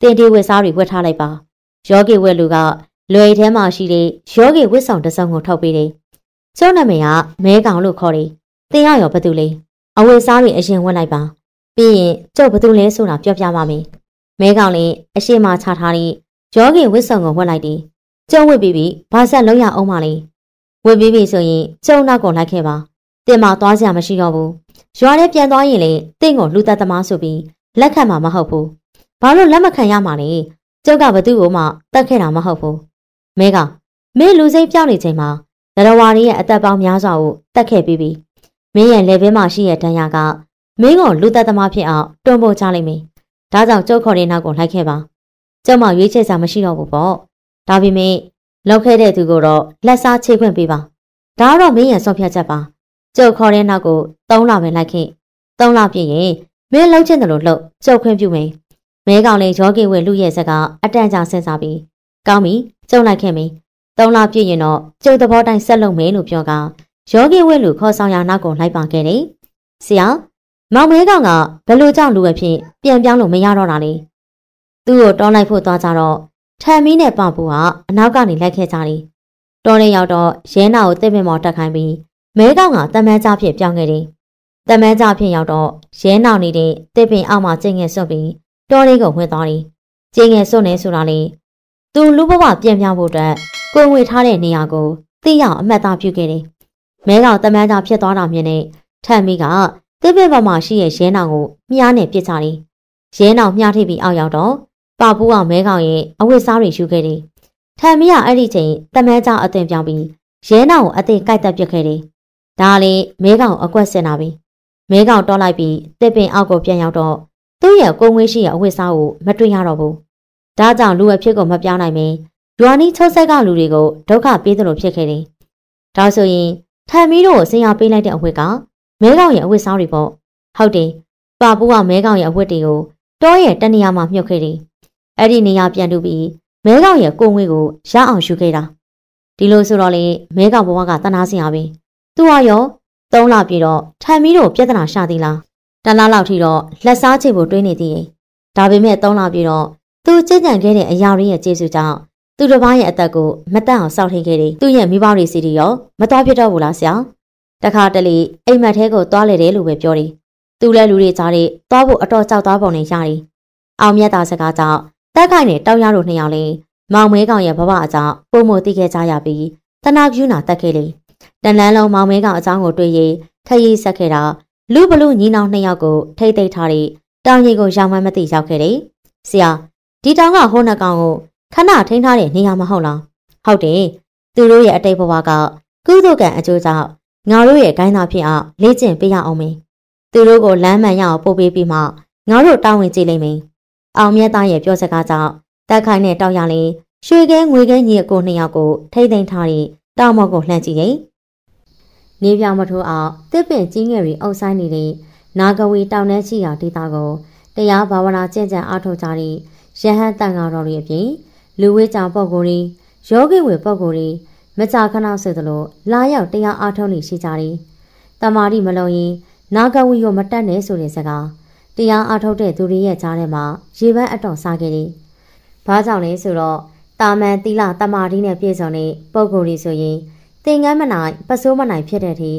Speaker 1: တင်ဒီဝက်စားတွေဝက်ထားလိုက်ပါယောဂီဝက်လူက လွယ်ထဲမှာရှိတဲ့ယောဂီဝက်ဆောင်တစ်စုံကိုထုတ်ပေးတယ်ကျုပ်နာမည်ကမဲကောင်လို့ခေါ်တယ်တင်ရရောဘသူလဲအဝယ်စားတွေအရင်ဝတ်လိုက်ပါပြီးရင်ကျုပ်ဘသူလဲဆိုတာပြောပြပါမယ်မဲကောင်လေးအရှိမချထားတဲ့ယောဂင်ဝစ်ဆောင်ကိုဝတ်လိုက်တယ်ကျုံဝစ်ပြီးပြီးဘာဆက်လုံးရအောင်ပါလေဝစ်ပြီးပြီဆိုရင်ကျုံနောက်ကိုလိုက်ခဲ့ပါတင်မသွားစရာမရှိတော့ဘူးရွာထဲပြန်သွားရင်လေတင့်ကိုလူသက်သမားဆိုပြီးလက်ခံမှာမဟုတ်ဘူးဘာလို့လက်မခံရမှာလဲကျုပ်ကဘသူ့ကိုမှတတ်ခဲ့တာမဟုတ်ဘူး မဲကမင်းလူစိတ်ပြောင်းနေချိန်မှာဒရဝါရီရဲ့အသက်ပေါင်းများစွာကိုတတ်ခဲ့ပြီးပြီမင်းရဲ့ level မှာရှိတဲ့တန်ရာကမင်းကိုလူသက်သမားဖြစ်အောင်တွန်းပို့ချလိုက်မယ်။ဒါကြောင့်ကျုပ်ခေါ်တဲ့နောက်ကိုလိုက်ခဲ့ပါ။ကျုပ်မှရွေးချယ်စာမရှိတော့ဘူးပေါ့။ဒါပေမဲ့လောက်ခဲ့တဲ့သူကိုတော့လက်စားချေခွင့်ပေးပါ။ဒါကတော့မင်းရဲ့ဆော့ဖြတ်ချက်ပါ။ကျုပ်ခေါ်တဲ့နောက်ကို၃လပဲလိုက်ခဲ့။၃လပြည့်ရင်မင်းလှုပ်ချင်တယ်လို့လှုပ်ကျုပ်ခွင့်ပြုမယ်။မဲကောင်လေးရောဂီဝဲလူရဲ့စကားအတန်ကြာစဉ်းစားပြီးကောင်းပြီ ကျုံလိုက်ခဲ့မယ်။၃လပြည့်ရင်တော့ကျုပ်သဘောတိုင်းဆက်လုပ်မယ်လို့ပြောကယောဂီဝက်လူခေါ်ဆောင်ရာနောက်ကိုလိုက်ပါခဲ့တယ်။ဆရာမောင်မဲကောင်ကဘယ်လိုကြောင့်လူအဖြစ်ပြန်ပြောင်းလို့မရတော့တာလဲ။သူ့ကိုတောင်းလိုက်ဖို့သွားကြတော့ထံမီးနဲ့ပပူကအနောက်ကနေလိုက်ခဲ့ကြတယ်။တောထဲရောက်တော့ရဲနာကိုတစ်ပင်မော်တက်ခိုင်းပြီးမဲကောင်ကတမန်းကြားဖြစ်ပြောင်းခဲ့တယ်။တမန်းကြားဖြစ်ရောက်တော့ရဲနာနေတဲ့တစ်ပင်အောက်မှာကျင်းငယ်ဆွတ်ပြီးတောလေးကိုဝင်သွားတယ်။ကျင်းငယ်ဆွတ်နေဆိုတာလေ သူလူဘဝပြန်ပြောင်းဖို့အတွက်ကိုယ်ဝေထားတဲ့နေရာကိုသိရအောင်အမှတ်သားပြုခဲ့တယ်မဲကောင်တမန်းကြောင့်ဖြစ်သွားတာမြင်နေထက်မီကတစ်ပင်ပေါ်မှာရှိရဲ့ရဲနောင်ကိုမြားနဲ့ပြစ်ချတယ်။ရဲနောင်မြားထိပ်ပြီးအောက်ရောက်တော့ပပူးအောင်မဲကောင်ရဲ့အဝတ်စားတွေယူခဲ့တယ်။ထက်မီကအဲ့ဒီချိန်တမန်းကြောင့်အသွင်ပြောင်းပြီးရဲနောင်ကိုအသိကိုက်တက်ပြစ်ခဲ့တယ်။ဒါလေမဲကောင်အကွက်စင်လာပြီ။မဲကောင်တောလိုက်ပြီးတစ်ပင်အောက်ကိုပြန်ရောက်တော့သူ့ရဲ့ကိုငွေရှိရဲ့အဝတ်စားကိုမတွေ့ရတော့ဘူး။ ဒါကြောင့်လူအဖြစ်ကိုမပြောင်းနိုင်မင်းရွာနီးချုပ်ဆက်ကလူတွေကိုဒုက္ခပေးသလိုဖြစ်ခဲ့တယ်။ဒါဆိုရင်ထံမီးတို့ကိုဆင်ရပေးလိုက်တဲ့အဝတ်ကမဲကောင်ရဲ့အဝတ်စားတွေပေါ့ဟုတ်တယ်ပါပူးကမဲကောင်ရဲ့အဝတ်တွေကိုတောရဲ့တနေရာမှာမြုပ်ခဲ့တယ်။အဲ့ဒီနေရာပြန်တူပြီးမဲကောင်ရဲ့ကိုငွေကိုရအောင်ယူခဲ့တာ။ဒီလိုဆိုတော့လေမဲကောင်ဘဝကတနာစင်ရပြီ။သူကရောသုံးလပြည့်တော့ထံမီးတို့ပြဿနာရှာသေးလား။တလားလောက်ထိတော့လက်စားချိတ်ဖို့တွေးနေသေးတယ်။ဒါပေမဲ့သုံးလပြည့်တော့ သူကြင်ကြံခဲ့တဲ့အရာတွေရဲ့ကျေးဇူးကြောင့်သူတစ်ပါးရဲ့အသက်ကိုမတန့်အောင်စောင့်ထိန်ခဲ့တယ်။သူ့ရဲ့မိဘတွေစီတီရောမသွားပြတော့ဘူးလားဆရာ။တခါတလေအိမ်မက်ထဲကိုသွားလေတယ်လို့ပဲပြောတယ်။သူလည်းလူတွေကြားတဲ့သွားဖို့အတော်ကြောက်သွားပုံနဲ့ရတယ်။အောင်မြတ်သားစကားကြောင့်တက်ခိုင်နဲ့တောက်ရတို့နှစ်ယောက်လေးမောင်မဲကောင်ရဲ့ဘဝအကြောင်းပုံမသိခဲ့ကြရပြီးတနာကျူးနာတက်ခဲ့လေ။တန်လန်းလုံးမောင်မဲကောင်အကြောင်းကိုတွေ့ရင်ခရီးဆက်ခဲ့တာလူဘလူညီနောင်နှစ်ယောက်ကိုထိတ်သိမ်းထားတဲ့တောင်ကြီးကိုရောင်မမသိရောက်ခဲ့တယ်။ဆရာ ဒီတောင်ကဟိုးနှကောင်ကိုခဏထိန်းထားတဲ့နေရာမဟုတ်လားဟုတ်တယ်သူတို့ရဲ့အတိတ်ဘဝကကုသိုလ်ကံအကျိုးကြောင့်ငါတို့ရဲ့ဂိုင်းသားဖြစ်အောင်လေ့ကျင့်ပေးရအောင်မင်းသူတို့ကိုလမ်းမှန်ရအောင်ပို့ပေးပြီးမှငါတို့တာဝန်ကြည့်လိမ့်မယ်အောင်မြတ်သားရဲ့ပြောစကားကြောင့်တက်ခိုင်နဲ့တောက်ရလေရွှေခဲငွေခဲညီအကိုနှစ်ယောက်ကိုထိမ့်သိမ်းထားတဲ့တောင်မော်ကိုလှမ်းကြည့်ရင်နေပြောင်မထိုးအောင်တစ်ပင်ကြီးငယ်တွေအုပ်ဆိုင်နေတဲ့နာဂဝီတောင်ထဲရှိရာဒေသကိုတရားဘာဝနာကျင့်ကြံအားထုတ်ကြတဲ့ ရဟန်းတန်ဃာတော်တွေအပြင်လူဝဲကြောင်ပုံကိုယ်တွေယောဂိဝေပုံကိုယ်တွေမကြာခဏဆိုသလိုလာရောက်တရားအားထုတ်နေရှိကြတယ်။တမာတိမလုံးရင်နာဂဝီကိုမတက်နဲ့ဆိုတဲ့စကားတရားအားထုတ်တဲ့သူတွေရဲ့ကြားထဲမှာရေပန်းအတော်စားခဲ့တယ်။ဘာကြောင့်လဲဆိုတော့တာမန်တိလတမာတိနဲ့ပြည့်စုံတဲ့ပုံကိုယ်တွေဆိုရင်သင်္ကန်းမနိုင်ပစိုးမနိုင်ဖြစ်တဲ့အထိ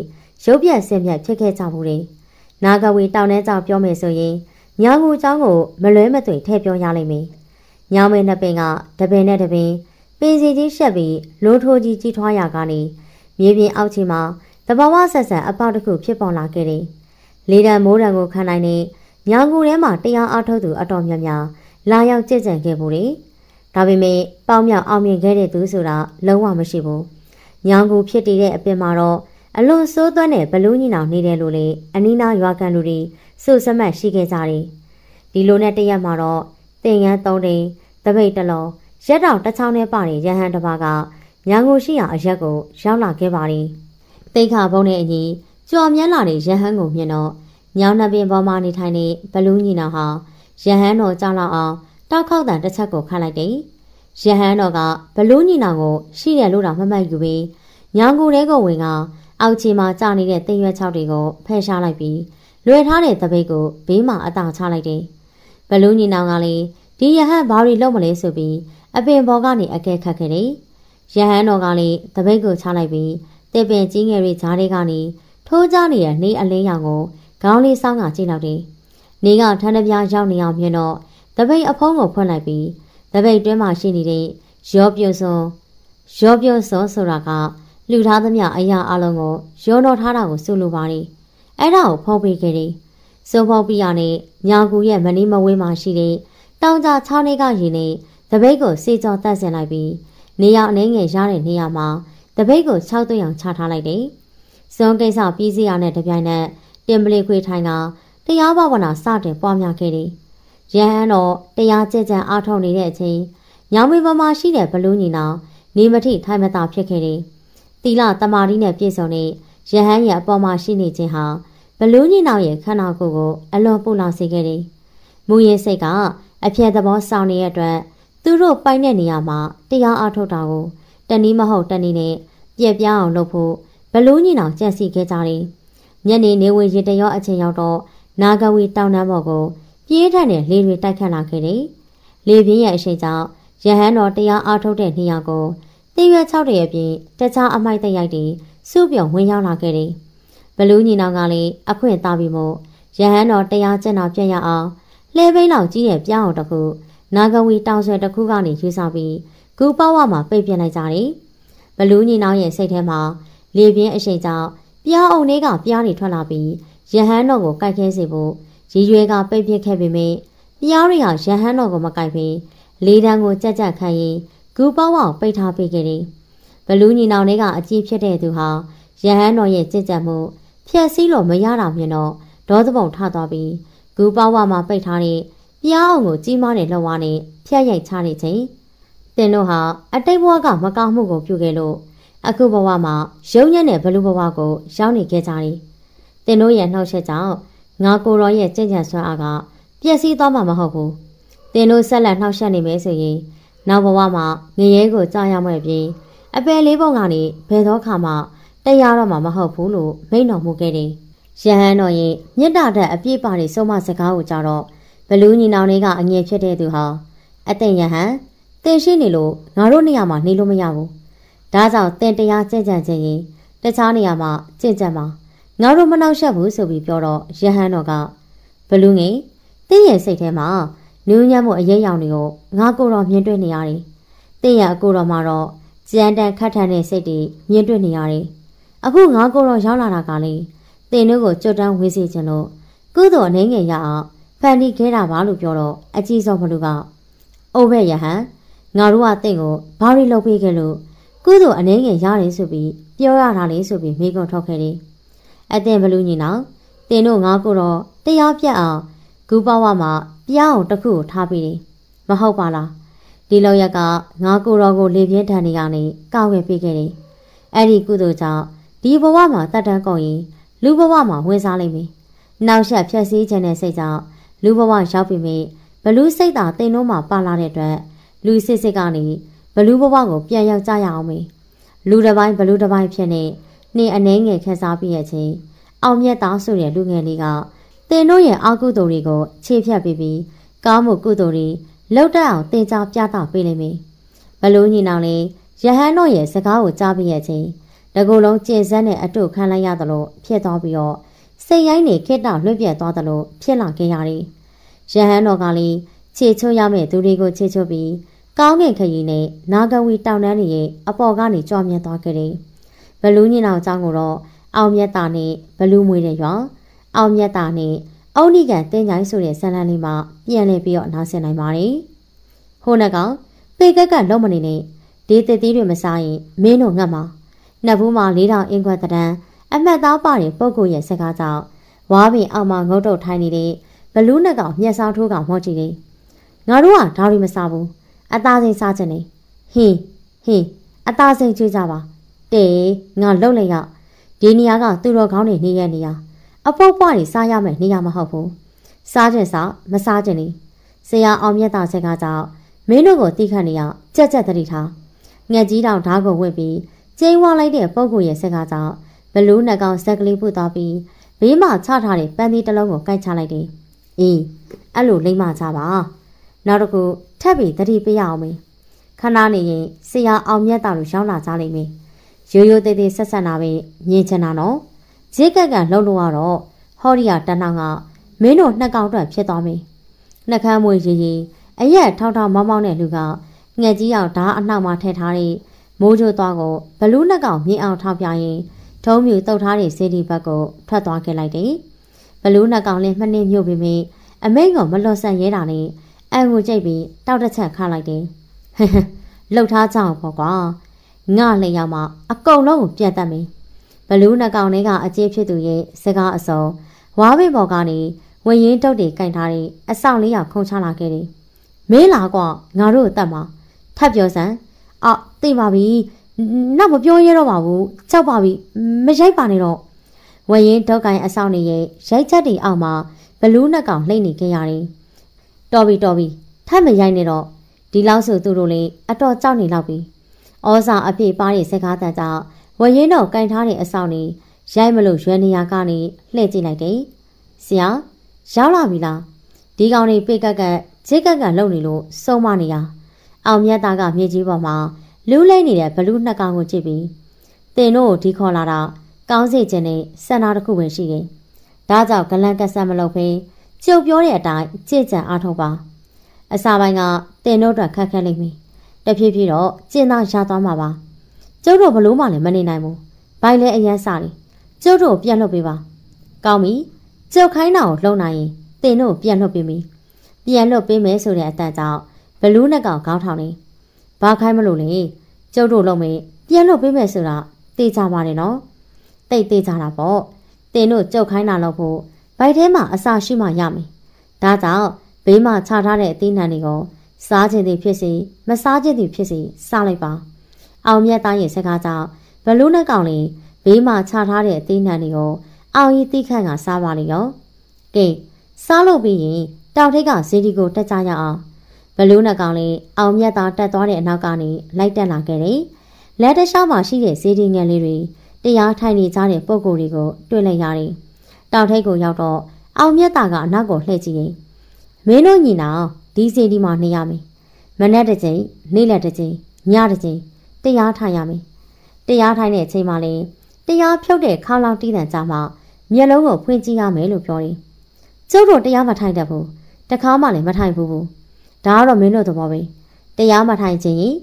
Speaker 1: ရုပ်ပြက်ဆင်ပြက်ဖြစ်ခဲ့ကြဘူးလေ။နာဂဝီတောင်ထဲကြောင်ပြောမယ်ဆိုရင် ညာငူเจ้าကိုမလွဲမသွေထည့်ပြောရလိမ့်မယ်။ညောင်မေနှစ်ပင်ကတပင်နဲ့တပင်ပင်စီကြီးရှက်ပြီးလိုးထိုးကြီးကြီးထွားရာကနေမြေပြင်အောက်ခြေမှာတဘာဝဆက်ဆံအပေါက်တစ်ခုဖြစ်ပေါ်လာခဲ့တယ်။လေတံမိုးတံကိုခံနိုင်တဲ့ညောင်ကူထဲမှာတရားအားထုတ်သူအတော်များများလာရောက်ကြည်ကြံခဲ့မှုတွေဒါပေမဲ့ပေါင်းမြောက်အောင်မြင်ခဲ့တဲ့သူဆိုတာလုံးဝမရှိဘူး။ညောင်ကူဖြစ်တည်တဲ့အပင်မှာတော့အလွန်ဆိုးသွမ်းတဲ့ဘလူးညီနောင်နေတယ်လို့လေအနီးနားရွာကန်လူတွေ စုစမတ်ရှိခဲ့ကြတယ်။ဒီလိုနဲ့တရက်မှာတော့တင်ငန်းသုံးတင်တပိတ်တလုံးရက်တောင်တစ်ချောင်းနဲ့ပါတဲ့ရဟန်းတစ်ပါးကညောင်ကိုရှိရာအရက်ကိုရောက်လာခဲ့ပါသည်တိတ်ခါဘုံနဲ့အညီကြော်မြန်းလာတဲ့ရဟန်းကိုမြင်တော့ညောင်နှပင်ပေါ်မှာနေထိုင်တဲ့ဘလူးညီနောင်ဟာရဟန်းတော်ကြောက်လောက်အောင်တောက်ခောက်တန်တစ်ချက်ကိုခတ်လိုက်တယ်ရဟန်းတော်ကဘလူးညီနောင်ကိုရှိတယ်လို့တော့မမှတ်ယူပြီးညောင်ကိုတဲကိုဝင်ကအောက်ချီမှာကြာနေတဲ့တင်ရွက်ချောက်တွေကိုဖယ်ရှားလိုက်ပြီး လွယ်ထားတဲ့တပိတ်ကိုဘေးမှာအသာချလိုက်တယ်ဘလူးညီနောင်ကလည်းဒီယဟန်ဘာတွေလုပ်မလဲဆိုပြီးအပင်ပေါ်ကနေအကဲခတ်ခဲ့တယ်။ယဟန်တော်ကလည်းတပိတ်ကိုချလိုက်ပြီးတစ်ပင်ကြီးငယ်တွေဂျားတွေကနေထိုးကြနေတဲ့နေအလင်းရောင်ကိုခေါင်းလေးစောင်းကကြည့်လောက်တယ်။နေကထန်းတပြားရောက်နေအောင်မြင်တော့တပိတ်အဖုံးကိုဖွင့်လိုက်ပြီးတပိတ်တွင်းမှာရှိနေတဲ့ရောပြုံစုံရောပြုံစုံဆိုတာကလူထားသမျှအရာအလုံးကိုရောတော်ထားတာကိုစုလိုပါတယ်။ အဲ့ဒါကိုဖုံးပေးခဲ့တယ်။စုံဖုံးပြီးရနဲ့ညာကူရဲ့မနီးမဝေးမှာရှိတဲ့တောင်ကြချောင်းလေးကရင်နဲ့တပိတ်ကိုစေကြောတတ်ဆင်လိုက်ပြီးနေရာအနေငယ်ရတဲ့နေရာမှာတပိတ်ကို၆သွင်းအောင်ချထားလိုက်တယ်။ဇွန်ကိစ္စပြီးစီရနဲ့တပြိုင်နက်တင်ပလီခွေထိုင်ကတရားဘာဝနာစတင်ပွားများခဲ့တယ်။ရဟန်းတော့တရားကြကြံအားထုတ်နေတဲ့အချိန်ညောင်မေပမာရှိတဲ့ဘလူးညီနောင်နေမထိထိုင်မသာဖြစ်ခဲ့တယ်။တီလာတမာရီနဲ့ပြည့်စုံတဲ့ ရဟန်းရဲ့အပေါ်မှာရှိနေခြင်းဟာဘလူးညီနောင်ရဲ့ခန္ဓာကိုယ်ကိုအလွန်ပူလောင်စေခဲ့တယ်။မူရင်စိတ်ကအပြည့်သဘောဆောင်နေတဲ့အတွက်သူတို့ပိုင်တဲ့နေရာမှာတရားအားထုတ်တာကိုတနည်းမဟုတ်တနည်းနဲ့ပြက်ပြားအောင်လုပ်ဖို့ဘလို့ညီနောင်ကြံစီခဲ့ကြတယ်။ညနေနေဝင်ရေတရောအချိန်ရောက်တော့နာဂဝီတောင်တန်းပေါ်ကိုပြေးထန်တဲ့လေတွေတိုက်ခတ်လာခဲ့တယ်။လေပြင်းရဲ့အရှိန်ကြောင့်ရဟန်းတော်တရားအားထုတ်တဲ့နေရာကိုတင်းရွက်၆တရပြင်းတခြားအမိုက်တရိုက်တွေ စုပြုံဝင်ရောက်လာခဲ့တယ်။ဘလူးညီနောင်ကလည်းအခွင့်သားပြီးမို့ရဟန်းတော်တရားကျင့်တော်ပြည့်ရအောင်လှဲဘိန်းလောက်ကြီးရဲ့ပြောင်းအောင်တခုနာဂဝီတောင်ဆွဲတစ်ခုကနေရွေးစားပြီးဂူပေါဝမှာပိတ်ပြလိုက်ကြတယ်။ဘလူးညီနောင်ရဲ့စိတ်ထဲမှာလေပြင်းအရှိန်ကြောင့်ပြောင်းအောင်လေးကပြားနေထွက်လာပြီးရဟန်းတော်ကိုကိုက်ခဲစေဖို့ရည်ရွယ်ကပိတ်ပစ်ခဲ့ပေမဲ့ပြားတွေကရဟန်းတော်ကိုမကိုက်ဘဲလေတန်းကိုကြက်ကြက်ခံရင်ဂူပေါဝပိတ်ထားပေးခဲ့တယ်။ ဘလူးညီနောင်လေးကအကြီးဖြစ်တဲ့သူဟာရဟန်းတော်ရဲ့ကြက်ကြက်မှုဖြက်စီးလို့မရတာမြင်တော့ဒေါသပုံထသွားပြီးဂူပေါဝါမှာပိတ်ထားတဲ့ပြားအောင်ကိုကြီးမားတဲ့လက်ဝါးနဲ့ဖျက်ရိုက်ချနေချိန်တင်တို့ဟာအတိတ်ဘဝကမကောင်းမှုကိုပြုခဲ့လို့အခုဘဝမှာရုံညံ့တဲ့ဘလူဘဝကိုရောက်နေခဲ့ကြတယ်။တင်တို့ရဲ့နှောက်ရက်ကြောင့်ငါကိုရောရဲ့ကြင်ကြံဆွမ်းအားကပြျက်စီးသွားမှာမဟုတ်ဘူးတင်တို့ဆက်လက်နှောက်ယှက်နေမယ်ဆိုရင်နောက်ဘဝမှာငရဲကိုကြာရမဲ့ပြီး အပယ်လေးပုံကနေဘယ်သောခါမှတရားတော့မှာမဟုတ်ဘူးလို့မိန့်တော်မူခဲ့တယ်။ရဟန်းတော်ရဲ့မြင့်တာတဲ့အပြည့်ပါတွေဆုံးမစကားကိုကြတော့ဘလူးညီနောင်လေးကအငြင်းဖြစ်တဲ့သူဟာအသိယဟန်တင်ရှိနေလို့ငါတို့နေရာမှာနေလို့မရဘူး။ဒါကြောင့်တင်တရားကြင်ကြံခြင်းရင်တခြားနေရာမှာကြင်ကြံမှာငါတို့မနှောက်ယှက်ဘူးဆိုပြီးပြောတော့ရဟန်းတော်ကဘလူးငယ်တင်းရဲ့စိတ်ထဲမှာနူးညံ့မှုအရေးရောင်တွေကိုငါကိုယ်တော်မြင်တွေ့နေရတယ်။တင်းရဲ့အကိုတော်မှာတော့ ကြမ်းတမ်းခတ်ထန်တဲ့စိတ်တွေမြင်တွေ့နေရတယ်။အခုငါကိုယ်တော်ရောက်လာတာကလေတင်းတို့ကိုကြွတန်းဝေးစေခြင်းလို့ကုသိုလ်အနေငယ်ရအောင်ဖန်တီးခဲ့တာပါလို့ပြောတော့အကြီးဆုံးဘလူကအိုးဘဲရဟန်ငါတို့ကတင့်ကိုဘာတွေလုပ်ပေးခဲ့လို့ကုသိုလ်အနေငယ်ရတယ်ဆိုပြီးပြောရတာလေဆိုပြီးမိကုံထုတ်ခဲ့တယ်။အတင်ဘလူညီနောင်တင်တို့ငါကိုတော့တရားပြတ်အောင်ဂူပဝမှာပြားအောင်တစ်ခုကိုထားပြီးတယ်။မဟုတ်ပါလား။ ဒီလောက်ရက်ကငါကိုတော်ကိုလေပြင်းထန်နေရနေကောက်ွယ်ပေးခဲ့တယ်။အဲ့ဒီကုသိုလ်ကြောင့်ဒီဘဝမှာတတ်တန်းကုန်ရင်လူဘဝမှာဝင်စားလိမ့်မယ်။နောက်ဆက်ဖြည့်ဆည်းခြင်းတဲ့စိတ်ကြောင့်လူဘဝရောက်ပြီမေဘလူးစိတ်သာတင်တို့မှာပါလာတဲ့အတွက်လူစစ်စစ်ကနေဘလူးဘဝကိုပြန်ရောက်ကြရအောင်မေလူတစ်ပိုင်းဘလူးတစ်ပိုင်းဖြစ်နေနှင်းအနေငယ်ခက်စားပြီးရဲ့ချင်းအောင်မြတ်သားဆိုတဲ့လူငယ်လေးကတင်တို့ရဲ့အာကုသိုလ်တွေကိုခြေဖြတ်ပြီးပြီးကောင်းမှုကုသိုလ်တွေ လောက်တတ်အောင်တင် जा ပြသပေးလိမ့်မယ်ဘလူးညီနောင်လေးရဟန်းတို့ရဲ့စကားကိုကြားပြီးရဲ့ချင်းတကူလုံးကျင်စက်နဲ့အတုခံလိုက်ရသလိုဖြစ်သွားပြီးတော့စိတ်ရိုင်းနေခက်တာလွှတ်ပြတ်သွားသလိုဖြစ်လာခဲ့ရတယ်။ရဟန်းတော်ကလည်းခြေချိုးရမယ့်သူတွေကိုခြေချိုးပြီးကောင်းကင်ခရီးနဲ့နာဂဝီတောင်တန်းတွေရဲ့အပေါ်ကနေကြွမြတ်သွားခဲ့တယ်။ဘလူးညင်အောင်အကြောင်းကိုတော့အောင်မြတ်တာနဲ့ဘလူးမွေးတဲ့ရွာအောင်မြတ်တာနဲ့ အုံနိကန်တင်းကြိုင်းဆိုတဲ့ဇာတ်လမ်းလေးမှာပြန်လည်ပြီးတော့နားဆင်နိုင်ပါတယ်။ဟိုနှကောင်ပေကက်ကလုံးမနေနဲ့ဒီတတိတွေမစားရင်မင်းတို့ငတ်မှာနှစ်ဘူးမှာလေးတောင်အင်ခွက်တန်းအမှတ်သားပါတဲ့ပုဂ္ဂိုလ်ရဲ့စကားကြောင့်ဝါးပင်အောက်မှာငုတ်တုတ်ထိုင်းနေတဲ့ဘလူးနှကောင်မျက်စောင်းထိုးကောင်မော့ကြည့်တယ်။ငါတို့ကဒါတွေမစားဘူး။အသားစိမ်စားခြင်းနေ။ဟင်းဟင်းအသားစိမ်ချွေးကြပါ။တေငါလှုပ်လိုက်ရဒီနေရာကသူတော်ကောင်းနေနေရနေရ အပုပ်ပွားတွေစားရမယ်နေရမဟုတ်ဘူး။စားခြင်းစားမစားခြင်းနေဆရာအောင်မြတ်တာစကားကြောင့်မင်းတို့ကိုတိခတ်နေရကြက်ကြက်တတိထားငှက်ကြီးတောင်ဓာတ်ကိုဝင့်ပြီးကျင်းဝါလိုက်တဲ့ပုံကိုရဲ့စကားကြောင့်ဘလူးနှကောင်ဆက်ကလေးပုတ်သွားပြီးဘေးမှာချထားတဲ့ပန်းသီးတစ်လုံးကိုကိုက်ချလိုက်တယ်။အေးအဲ့လိုလိမ့်မချပါ။နောက်တစ်ခုထပ်ပြီးတတိပေးရအောင်မေ။ခဏနေရင်ဆရာအောင်မြတ်တာလို့ရောက်လာကြလိမ့်မယ်။ရိုးရိုးသေးသေးဆက်ဆက်နာပဲမြင်ချင်တာနော်။ ဈေးကက်ကလှုပ်လို့ရတော့ဟော်ရီယာတန်းတောင်ကမင်းတို့နှစ်ကောင်အတွက်ဖြစ်သွားမေ။နှကမ်းမွေရီရီအရက်ထောက်ထောက်မောင်းမောင်းတဲ့လူကငှက်ကြီးအောင်ဓာအနှောက်မှာထည့်ထားတဲ့မိုးချိုးသွားကိုဘလူးနှကောင်မြင်အောင်ထောက်ပြရင်ထုံးမြူတုတ်ထားတဲ့စေဒီဘက်ကိုထွက်သွားခဲ့လိုက်တယ်။ဘလူးနှကောင်လေးမှနှင်းမြုပ်ပြီးမိအမိန်ကမလွတ်ဆန့်ရဲတာနဲ့အံကိုကြိတ်ပြီးတောက်တစ်ချက်ခါလိုက်တယ်။ဟဟလှုပ်ထားကြအောင်ပေါ့ကွာ။ငါလည်းရောက်မှအကုန်လုံးကိုပြတ်တတ်မယ်။ ဘလူးနှကောင်လေးကအကျေးဖြစ်သူရဲ့စကားအစုံဝါးဘေးပေါ်ကနေဝရင်တုတ်တွေကင်ထားတဲ့အဆောင်လေးရောက်ခုံချလာခဲ့တယ်။မင်းလာကွာငါတို့အသက်မှာထပ်ပြောစမ်းအော်သိပါပြီနောက်မပြောရတော့ပါဘူးကြောက်ပါပြီမရိုက်ပါနဲ့တော့ဝရင်ဒေါက်ကိုင်အဆောင်နေရဲ့ရိုက်ချက်တွေအောက်မှာဘလူးနှက်ကောင်လှိမ့်နေခဲ့ရတယ်တော်ပြီတော်ပြီထပ်မရိုက်နဲ့တော့ဒီလောက်ဆိုသူတို့လည်းအတော်ကြောက်နေလောက်ပြီဩဇာအပြည့်ပါတဲ့စကားတန်ကြောင့် ဝရင်တော့ကင်ထားတဲ့အဆောင်နေရိုက်မလို့ရွယ်နေရကနေလှည့်ကြည့်လိုက်တယ်ဆရာရောက်လာပြီလားဒီကောင်တွေပိတ်ကက်ကက်ဂျိကက်ကက်လုံနေလို့စုံမနေရအောင်မြတ်သားကမြေကြီးပေါ်မှာလူးလဲနေတဲ့ဘလူးနှစ်ကောင်ကိုကြည့်ပြီးတင်တို့ကိုဒီခေါ်လာတာကောင်းစေခြင်းနဲ့စန္ဒာတစ်ခုပဲရှိတယ်။ဒါကြောင့်ဂလန်ကဆက်မလုပ်ဘဲကြုံပြောတဲ့အတိုင်းကြည်ကြံအားထုတ်ပါ။အစာပိုင်းကတင်တို့အတွက်ခက်ခဲလိမ့်မယ်။တဖြည်းဖြည်းတော့ကျင်းသားရသွားမှာပါ။ ကျုပ်တို့ဘလို့မှလည်းမနေနိုင်ဘူး။ဘိုင်လဲအရန်စားတယ်။ကျုပ်တို့ပြန်လွတ်ပေးပါ။ကောင်းပြီ။ကျုပ်ခိုင်းတာကိုလှုပ်နိုင်ရင်တင်တို့ပြန်လွတ်ပေးမည်။ပြန်လွတ်ပေးမယ်ဆိုတဲ့အတန်ကြောင့်ဘလူးနဲ့ကောင်ခေါင်းထောင်နေ။ဘာခိုင်းမလို့လဲကျုပ်တို့လုံးမေးပြန်လို့ပေးမယ်ဆိုတာသိကြပါတယ်နော်တိတ်သိကြတာပေါ့တင်တို့ကြုတ်ခိုင်းတာလို့ဖို့ဘိုက်ထဲမှာအစာရှိမှရမယ်ဒါကြောင့်ဘေးမှာခြာထားတဲ့အသီးနှံတွေကိုစားခြင်းသည်ဖြစ်စီမစားခြင်းသည်ဖြစ်စီစားလိုက်ပါ အောင်မြတ်သားရဲ့စကားကြောင့်ဘလူးနဲ့ကောင်လေးဘေးမှာခြာထားတဲ့အသီးနှံတွေကိုအောင်ရီတိခန့်ကစားပါလိမ့်ရောကဲစားလို့ပြီးရင်တောင်ထိပ်ကဇီဒီကိုတက်ကြရအောင်ဘလူးနှကောင်လေးအောင်မြတ်သာတက်သွားတဲ့အနောက်ကနေလိုက်တက်လာခဲ့တယ်။လက်တခြားမှာရှိတဲ့ဇီဒီငယ်လေးတွေတရားထိုင်နေကြတဲ့ပုံကိုယ်တွေကိုတွေ့လိုက်ရတယ်။တောင်ထိပ်ကိုရောက်တော့အောင်မြတ်သာကအနောက်ကိုလှည့်ကြည့်ရင်မင်းတို့ညီနောင်ဒီဇီဒီမှာနေရမယ်။မနေ့တစ်ချိန်နေ့လက်တစ်ချိန်ညတစ်ချိန် တရားထိုင်ရမယ်။တရားထိုင်တဲ့အချိန်မှာလေတရားဖြုတ်တဲ့ခေါင်းလောင်းတီးတန်ကြမှာမျက်လုံးကိုဖွင့်ကြည့်ရမယ်လို့ပြောတယ်။ကျုပ်တို့တရားမထိုင်တတ်ဘူး။တခါမှလည်းမထိုင်ဘူးဘူး။ဒါကတော့မင်းတို့သဘောပဲ။တရားမထိုင်ခြင်းရင်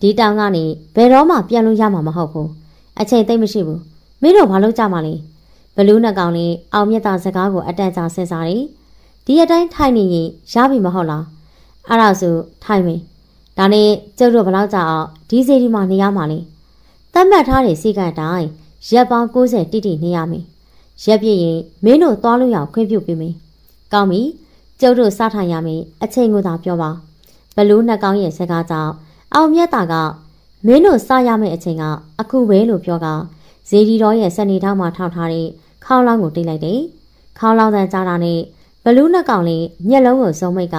Speaker 1: ဒီတောင်ကနေဘယ်တော့မှပြန်လို့ရမှာမဟုတ်ဘူး။အချိန်သိမ့်မရှိဘူး။မင်းတို့ဘာလုပ်ကြမှာလဲ။ဘလူးနှကောင်လေးအောင်မြတ်တာစကားကိုအတန်ကြာစဉ်းစားတယ်။ဒီအတိုင်းထိုင်နေရင်ရပြီမဟုတ်လား။အဲ့ဒါဆိုထိုင်မယ်။ ဒါနဲ့ကျုပ်တို့ဘလောက်ကြာအောင်ဒီစီဒီမှာနေရမှာလဲ။သတ်မှတ်ထားတဲ့စီကံတိုင်းရက်ပေါင်း60တိတိနေရမယ်။ရက်ပြည့်ရင်မင်းတို့သွားလို့ရခွင့်ပြုပေးမယ်။ကောင်းပြီ။ကျုပ်တို့စထိုင်ရမယ်အချိန်ကိုသာပြောပါ။ဘလူးနှကောင်ရဲ့စကားကြောင့်အောင်မြတ်တာကမင်းတို့စရမယ့်အချိန်ကအခုပဲလို့ပြောကဇေဒီတော်ရဲ့စနေထောင်းမှာထောက်ထားတဲ့ခေါင်းလောင်းကိုတိတ်လိုက်တယ်။ခေါင်းလောင်းတန်ကြားတာနဲ့ဘလူးနှကောင်လေးမျက်လုံးကိုစုံမိတ်က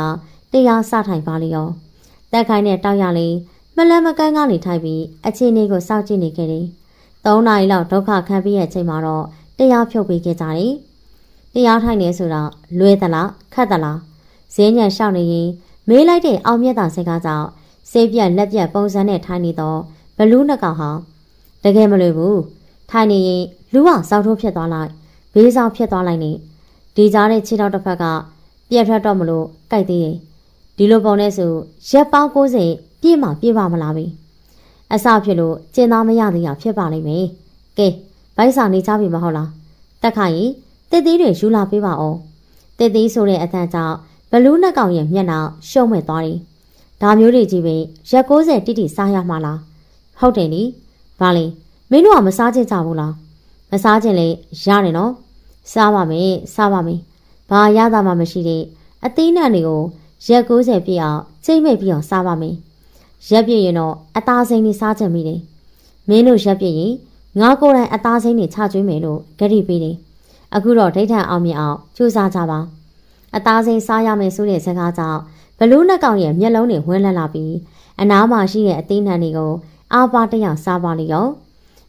Speaker 1: တရားစထိုင်ပါလေရော။ တက်ခိုင်းတဲ့တောက်ရလေးမလန်မကန်းကနေထိုက်ပြီးအချင်းလေးကိုစောင့်ကြည့်နေခဲ့တယ်။၃နာရီလောက်ဒုက္ခခံပြီးရဲ့အချိန်မှာတော့တရားဖြုတ်ပေးခဲ့ကြတယ်။တရားထိုင်နေဆိုတော့လွဲသလားခတ်သလားဈေးညံလျှောက်နေရင်မေးလိုက်တဲ့အောင်မြတ်တာစိတ်ကားကြောင့်စေးပြက်လက်ပြက်ပုံစံနဲ့ထိုင်နေတော့ဘလူးနှကောင်ဟာတကယ်မလွယ်ဘူးထိုင်နေရင်လူကစောက်ထိုးဖြစ်သွားလိုက်ဘေးဆောင်ဖြစ်သွားလိုက်နေဒီကြားတဲ့ခြေထောက်တစ်ဖက်ကပြက်ထွက်တော့မလို့ကြိုက်သေးရင် ဒီလိုပုံနဲ့ဆိုရက်ပေါင်း90ပြည့်မှပြည့်ပါမလားဘီအစဖြစ်လို့ကျင်သားမရသေးတာဖြစ်ပါလိမ့်မယ်ကဲဗိုက်စာနေကြပြီမဟုတ်လားတက်ခါရင်တစ်သေးတွေယူလာပေးပါအောင်တစ်သေးဆိုတဲ့အတန်ကြောင့်ဘလူးနှကောင်ရဲ့မျက်နှာရှုံ့မဲ့သွားတယ်ဒါမျိုးတွေကြီးပဲရက်60တိတိစားရမှာလားဟုတ်တယ်လေဘာလဲမင်းတို့ကမစားချင်ကြဘူးလားမစားချင်လေရတယ်နော်စားပါမယ်စားပါမယ်ဘာရတာမှမရှိတဲ့အသေးနဲ့တွေကို ရက်90ပြည့်အောင်ချိန်မိတ်ပြီးအောင်စားပါမယ်ရက်ပြည့်ရင်တော့အသားစိမ်းတွေစားချင်မိတယ်မင်းတို့ရက်ပြည့်ရင်ငါကိုယ်တိုင်အသားစိမ်းတွေချကျွေးမယ်လို့ကြတိပေးတယ်အခုတော့ဒိဋ္ဌံအောင်မြင်အောင်ကြိုးစားကြပါအသားစိမ်းစားရမယ်ဆိုတဲ့စကားကြောင့်ဘလူးနှကောင်ရဲ့မျက်လုံးတွေဝန်းလန်းလာပြီးအနားမှာရှိတဲ့အသေးနှံတွေကိုအာပါတရစားပါလိမ့်ရော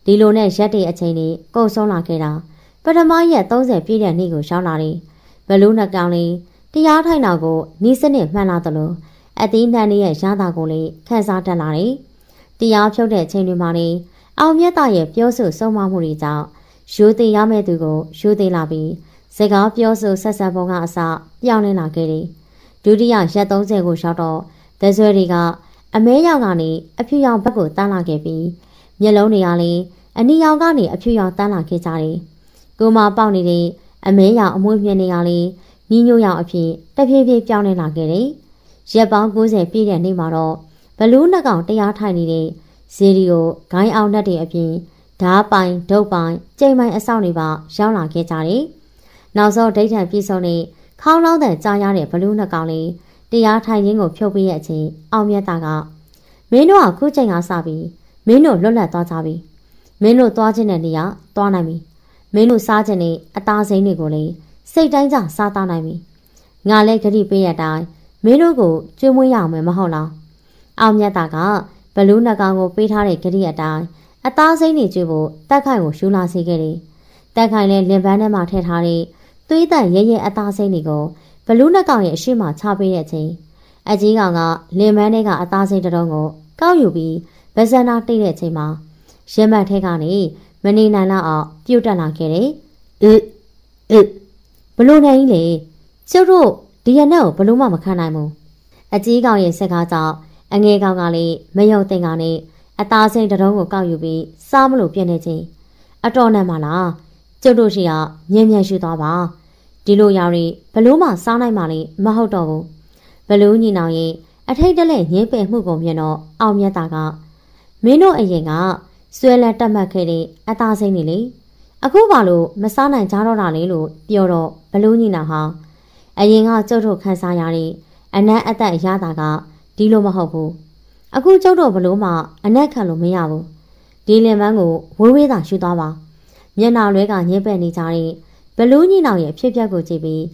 Speaker 1: ဒီလိုနဲ့ရက်တွေအချိန်တွေကုန်ဆုံးလာခဲ့တာပထမရက်30ပြည့်တဲ့နေ့ကိုရှောင်းလာတယ်ဘလူးနှကောင်လေး တရားထိုင်တာကိုနီးစနစ်မှန်လာသလိုအသေးနှံတွေရဲ့ရတာကိုလည်းခန်းစားတတ်လာတယ်တရားဖြုတ်တဲ့အချိန်တွေမှာနေအောင်မြတ်သားရဲ့ပြောဆိုဆုံးမမှုတွေကြောင့်ရိုးသေးရမယ့်သူကိုရိုးသေးလာပြီးစကားပြောဆိုဆက်ဆက်ပုံကအစပြောင်းလဲလာခဲ့တယ်ဒုတိယရက်30ကိုရောက်တော့ဒဇွဲတွေကအမဲရောင်ကနေအဖြူရောင်ဘက်ကိုတန်းလာခဲ့ပြီးမျက်လုံးတွေကလည်းအနီရောင်ကနေအဖြူရောင်တန်းလာခဲ့ကြတယ်။ကိုမပေါက်နေတဲ့အမဲရောင်အမွှေးမြင်နေရလေညီ ညွတ်ရောင်အဖြစ်တဖြည်းဖြည်းပြောင်းလဲလာခဲ့တယ်။ရက်ပေါင်း90ပြည့်တဲ့နေ့မှာတော့ဘလူးနှကောင်တရားထိုင်နေတဲ့ဇီရီကိုဂိုင်းအောင်နှက်တွေအပြင်ဓားပိုင်ဒုတ်ပိုင်ကြိမ်ပိုင်အဆောက်တွေပါရောက်လာခဲ့ကြတယ်။နောက်ဆုံးဒိဋ္ဌံပြည်ဆုံးတဲ့ခေါင်းလောင်းတဲ့ကြားရတဲ့ဘလူးနှစ်ကောင်လေးတရားထိုင်ရင်းကိုဖြုတ်ပေးရဲ့အချိန်အောင်မြတ်တာကမင်းတို့ကခုချိန်ကစပြီးမင်းတို့လွတ်လပ်သွားကြပြီမင်းတို့သွားခြင်းတဲ့နေရာသွားနိုင်ပြီမင်းတို့စားခြင်းနဲ့အသားစိမ်းတွေကိုလည်း စိတ်တိုင်းကြစားသားနိုင်ပြီငါလည်းဂရိပေးရတိုင်းမင်းတို့ကိုကျွေးမွေးရအောင်မယ်မဟုတ်လားအောင်မြတ်တာကဘလူးနှကောင်ကိုပေးထားတဲ့ဂရိအတိုင်းအသားစိမ်းတွေကျွေးဖို့တက်ခိုင်ကိုရှူလာစေခဲ့တယ်တက်ခိုင်လည်းလင်ပန်းထဲမှာထည့်ထားတဲ့သွေးတန့်ရဲရဲအသားစိမ်းတွေကိုဘလူးနှကောင်ရဲ့အရှိမချပေးတဲ့အချိန်အကြီးကောင်ကလင်မန်းထဲကအသားစိမ်းတရုံးကိုကောက်ယူပြီးဗဇန်နာတိတ်တဲ့အချိန်မှာရင်မတ်ထဲကနေမနေနိုင်တော့အောင်ပြုတ်တက်လာခဲ့တယ်။အစ်အစ် ဘလို့နိုင်လေကျုပ်တို့ဒီရနဲ့ကိုဘလို့မှမခံနိုင်ဘူး။အကြီးကောင်ရဲ့စကားကြောင့်အငယ်ကောင်ကလည်းမယုံတင်ကနဲ့အသားစိမ်းတရုံးကိုကောက်ယူပြီးစားမလို့ပြင်းနေချင်းအတော်နဲ့မလားကျုပ်တို့ရှိကမြင်းမြန်းရှိသွားပါဒီလိုຢာတွေဘလို့မှစားနိုင်မှလည်းမဟုတ်တော့ဘူးဘလို့ညီနောင်ရင်အထိတ်တလဲငင်းပယ်မှုကိုမြင်တော့အောင်မြတ်တာကမင်းတို့အရင်ကဆွဲလက်တက်မှတ်ခဲ့တဲ့အသားစိမ့်နေလေ အခုဘာလို့မစားနိုင်ကြတော့တာလေလို့ပြောတော့ဘလို့ညီနောင်ဟာအရင်ကကျုပ်တို့ခန်းစားရတဲ့အနက်အသက်ရတာကဒီလိုမဟုတ်ဘူးအခုကျုပ်တို့ဘလို့မှအနက်ခံလို့မရဘူးဒီလင်မန်းကိုဝေးဝေးသာရှူသွားပါမျက်နှာလွဲကညှင်းပယ်နေကြတဲ့ဘလူးညီနောင်ရဲ့ဖြစ်ပျက်ကိုကြည့်ပြီး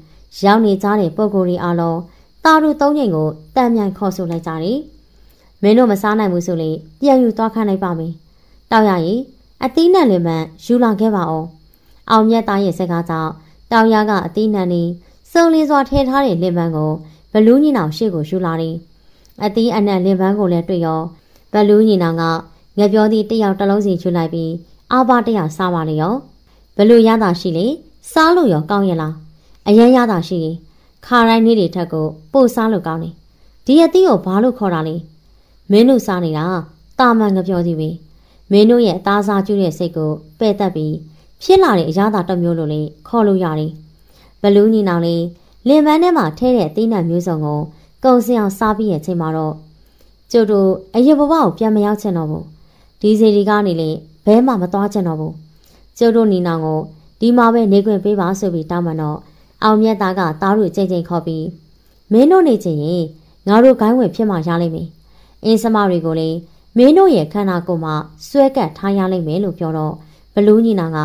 Speaker 1: ရောက်နေကြတဲ့ပုံကိုယ်တွေအားလုံးတာရုသုံးချိန်ကိုတန်မြိုင်ခေါ်ဆိုလိုက်ကြတယ်။မင်းတို့မစားနိုင်ဘူးဆိုလေပြန်ယူသွားခန့်လိုက်ပါမယ်။တောက်ရရင် အသီးနှံလေးမှယူလာခဲ့ပါအောင်။အောင်မြတ်သားရဲ့စကားကြောင့်တောင်ရကအသီးနှံလေးစုံလင်းစွာထည့်ထားတဲ့လင်ပန်းကိုဘလူးညီနောင်ရှေ့ကိုယူလာတယ်။အသီးအနှံလင်ပန်းကိုလည်းတွေ့ရောဘလူးညီနောင်ကငပြောသည့်တယောက်တစ်လုံးစီယူလိုက်ပြီးအာဘတယောက်စားပါလေရောဘလူးရတာရှိလေစားလို့ရောကောင်းရဲ့လားအရန်ရတာရှိရင်ခါတိုင်းနေ့တွေထက်ကိုပို့စားလို့ကောင်းတယ်ဒီအသီးကိုဘာလို့ခေါ်တာလဲမင်းတို့စားနေတာတာမန်ငပြောသည်ပဲ မင်းတို့ရဲ့အသားစားကျွတဲ့စိတ်ကိုပဲ့တက်ပြီးဖြစ်လာတဲ့အရာသာတစ်မျိုးလိုလေးခေါ်လို့ရတယ်ဘလူးညီနောင်လေးလင်ပန်းထဲမှာထဲတဲ့အသီးနှံမျိုးစုံကိုကုံစင်အောင်စားပြီးရဲ့ချိန်မှာတော့ကျုပ်တို့အရင်ဘဝကိုပြန်မရောက်ချင်တော့ဘူးဒီစီဒီကနေလေဘဲမှမသွားချင်တော့ဘူးကျုပ်တို့ညီနောင်ကိုဒီမှာပဲနေခွင့်ပေးပါဆိုပြီးတောင်းမှတော့အောင်မြတ်သားကသားတို့ကြိမ်ကြိမ်ခေါ်ပြီးမင်းတို့နေချင်ရင်ငါတို့ဂိုင်းဝင်ဖြစ်မှရလိမ့်မယ်အင်းစမတွေကိုလည်း မင်းတို့ရဲ့ခန္ဓာကိုယ်မှာဆွဲကပ်ထားရလိမ့်မယ်လို့ပြောတော့ဘလူးညီနောင်က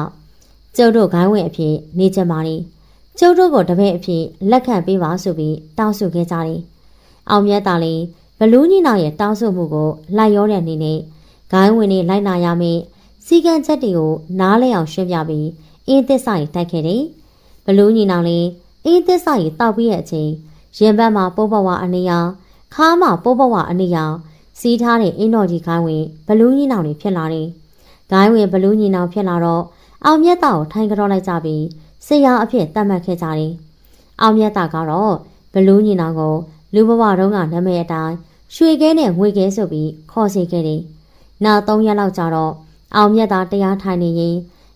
Speaker 1: ကျုပ်တို့ဂိုင်းဝင်အဖြစ်နေချင်ပါလေကျုပ်တို့ကိုတပည့်အဖြစ်လက်ခံပေးပါဆိုပြီးတောင်းဆိုခဲ့ကြတယ်အောင်မြတ်သားလည်းဘလူးညီနောင်ရဲ့တောင်းဆိုမှုကိုလိုက်ရောတဲ့အနေနဲ့ဂိုင်းဝင်နေလိုက်နာရမယ်စီကံချက်တွေကိုနားလဲအောင်ရှင်းပြပြီးအင်းသစ္စာကြီးတိုက်ခဲ့တယ်။ဘလူးညီနောင်လေးအင်းသစ္စာကြီးတောက်ပြီးတဲ့အချိန်ရင်ဘတ်မှာပိုးဘဝအနေရောင်ခါးမှာပိုးဘဝအနေရောင် စီးထားတဲ့အင်းတော်ကြီးခိုင်းဝင်ဘလူးညီနောင်တွေဖြစ်လာတယ်။ဂိုင်းဝင်ဘလူးညီနောင်ဖြစ်လာတော့အောင်မြတ်တာကိုထိုင်ကြောလိုက်ကြပြီးဆရာအဖြစ်တတ်မှတ်ခဲ့ကြတယ်။အောင်မြတ်တာကတော့ဘလူးညီနောင်ကိုလူဘဝတုန်းကနာမည်အတိုင်းရွှေခဲနဲ့ငွေခဲဆိုပြီးခေါ်စေခဲ့တယ်။နောက်၃ရက်လောက်ကြာတော့အောင်မြတ်တာတရားထိုင်နေရင်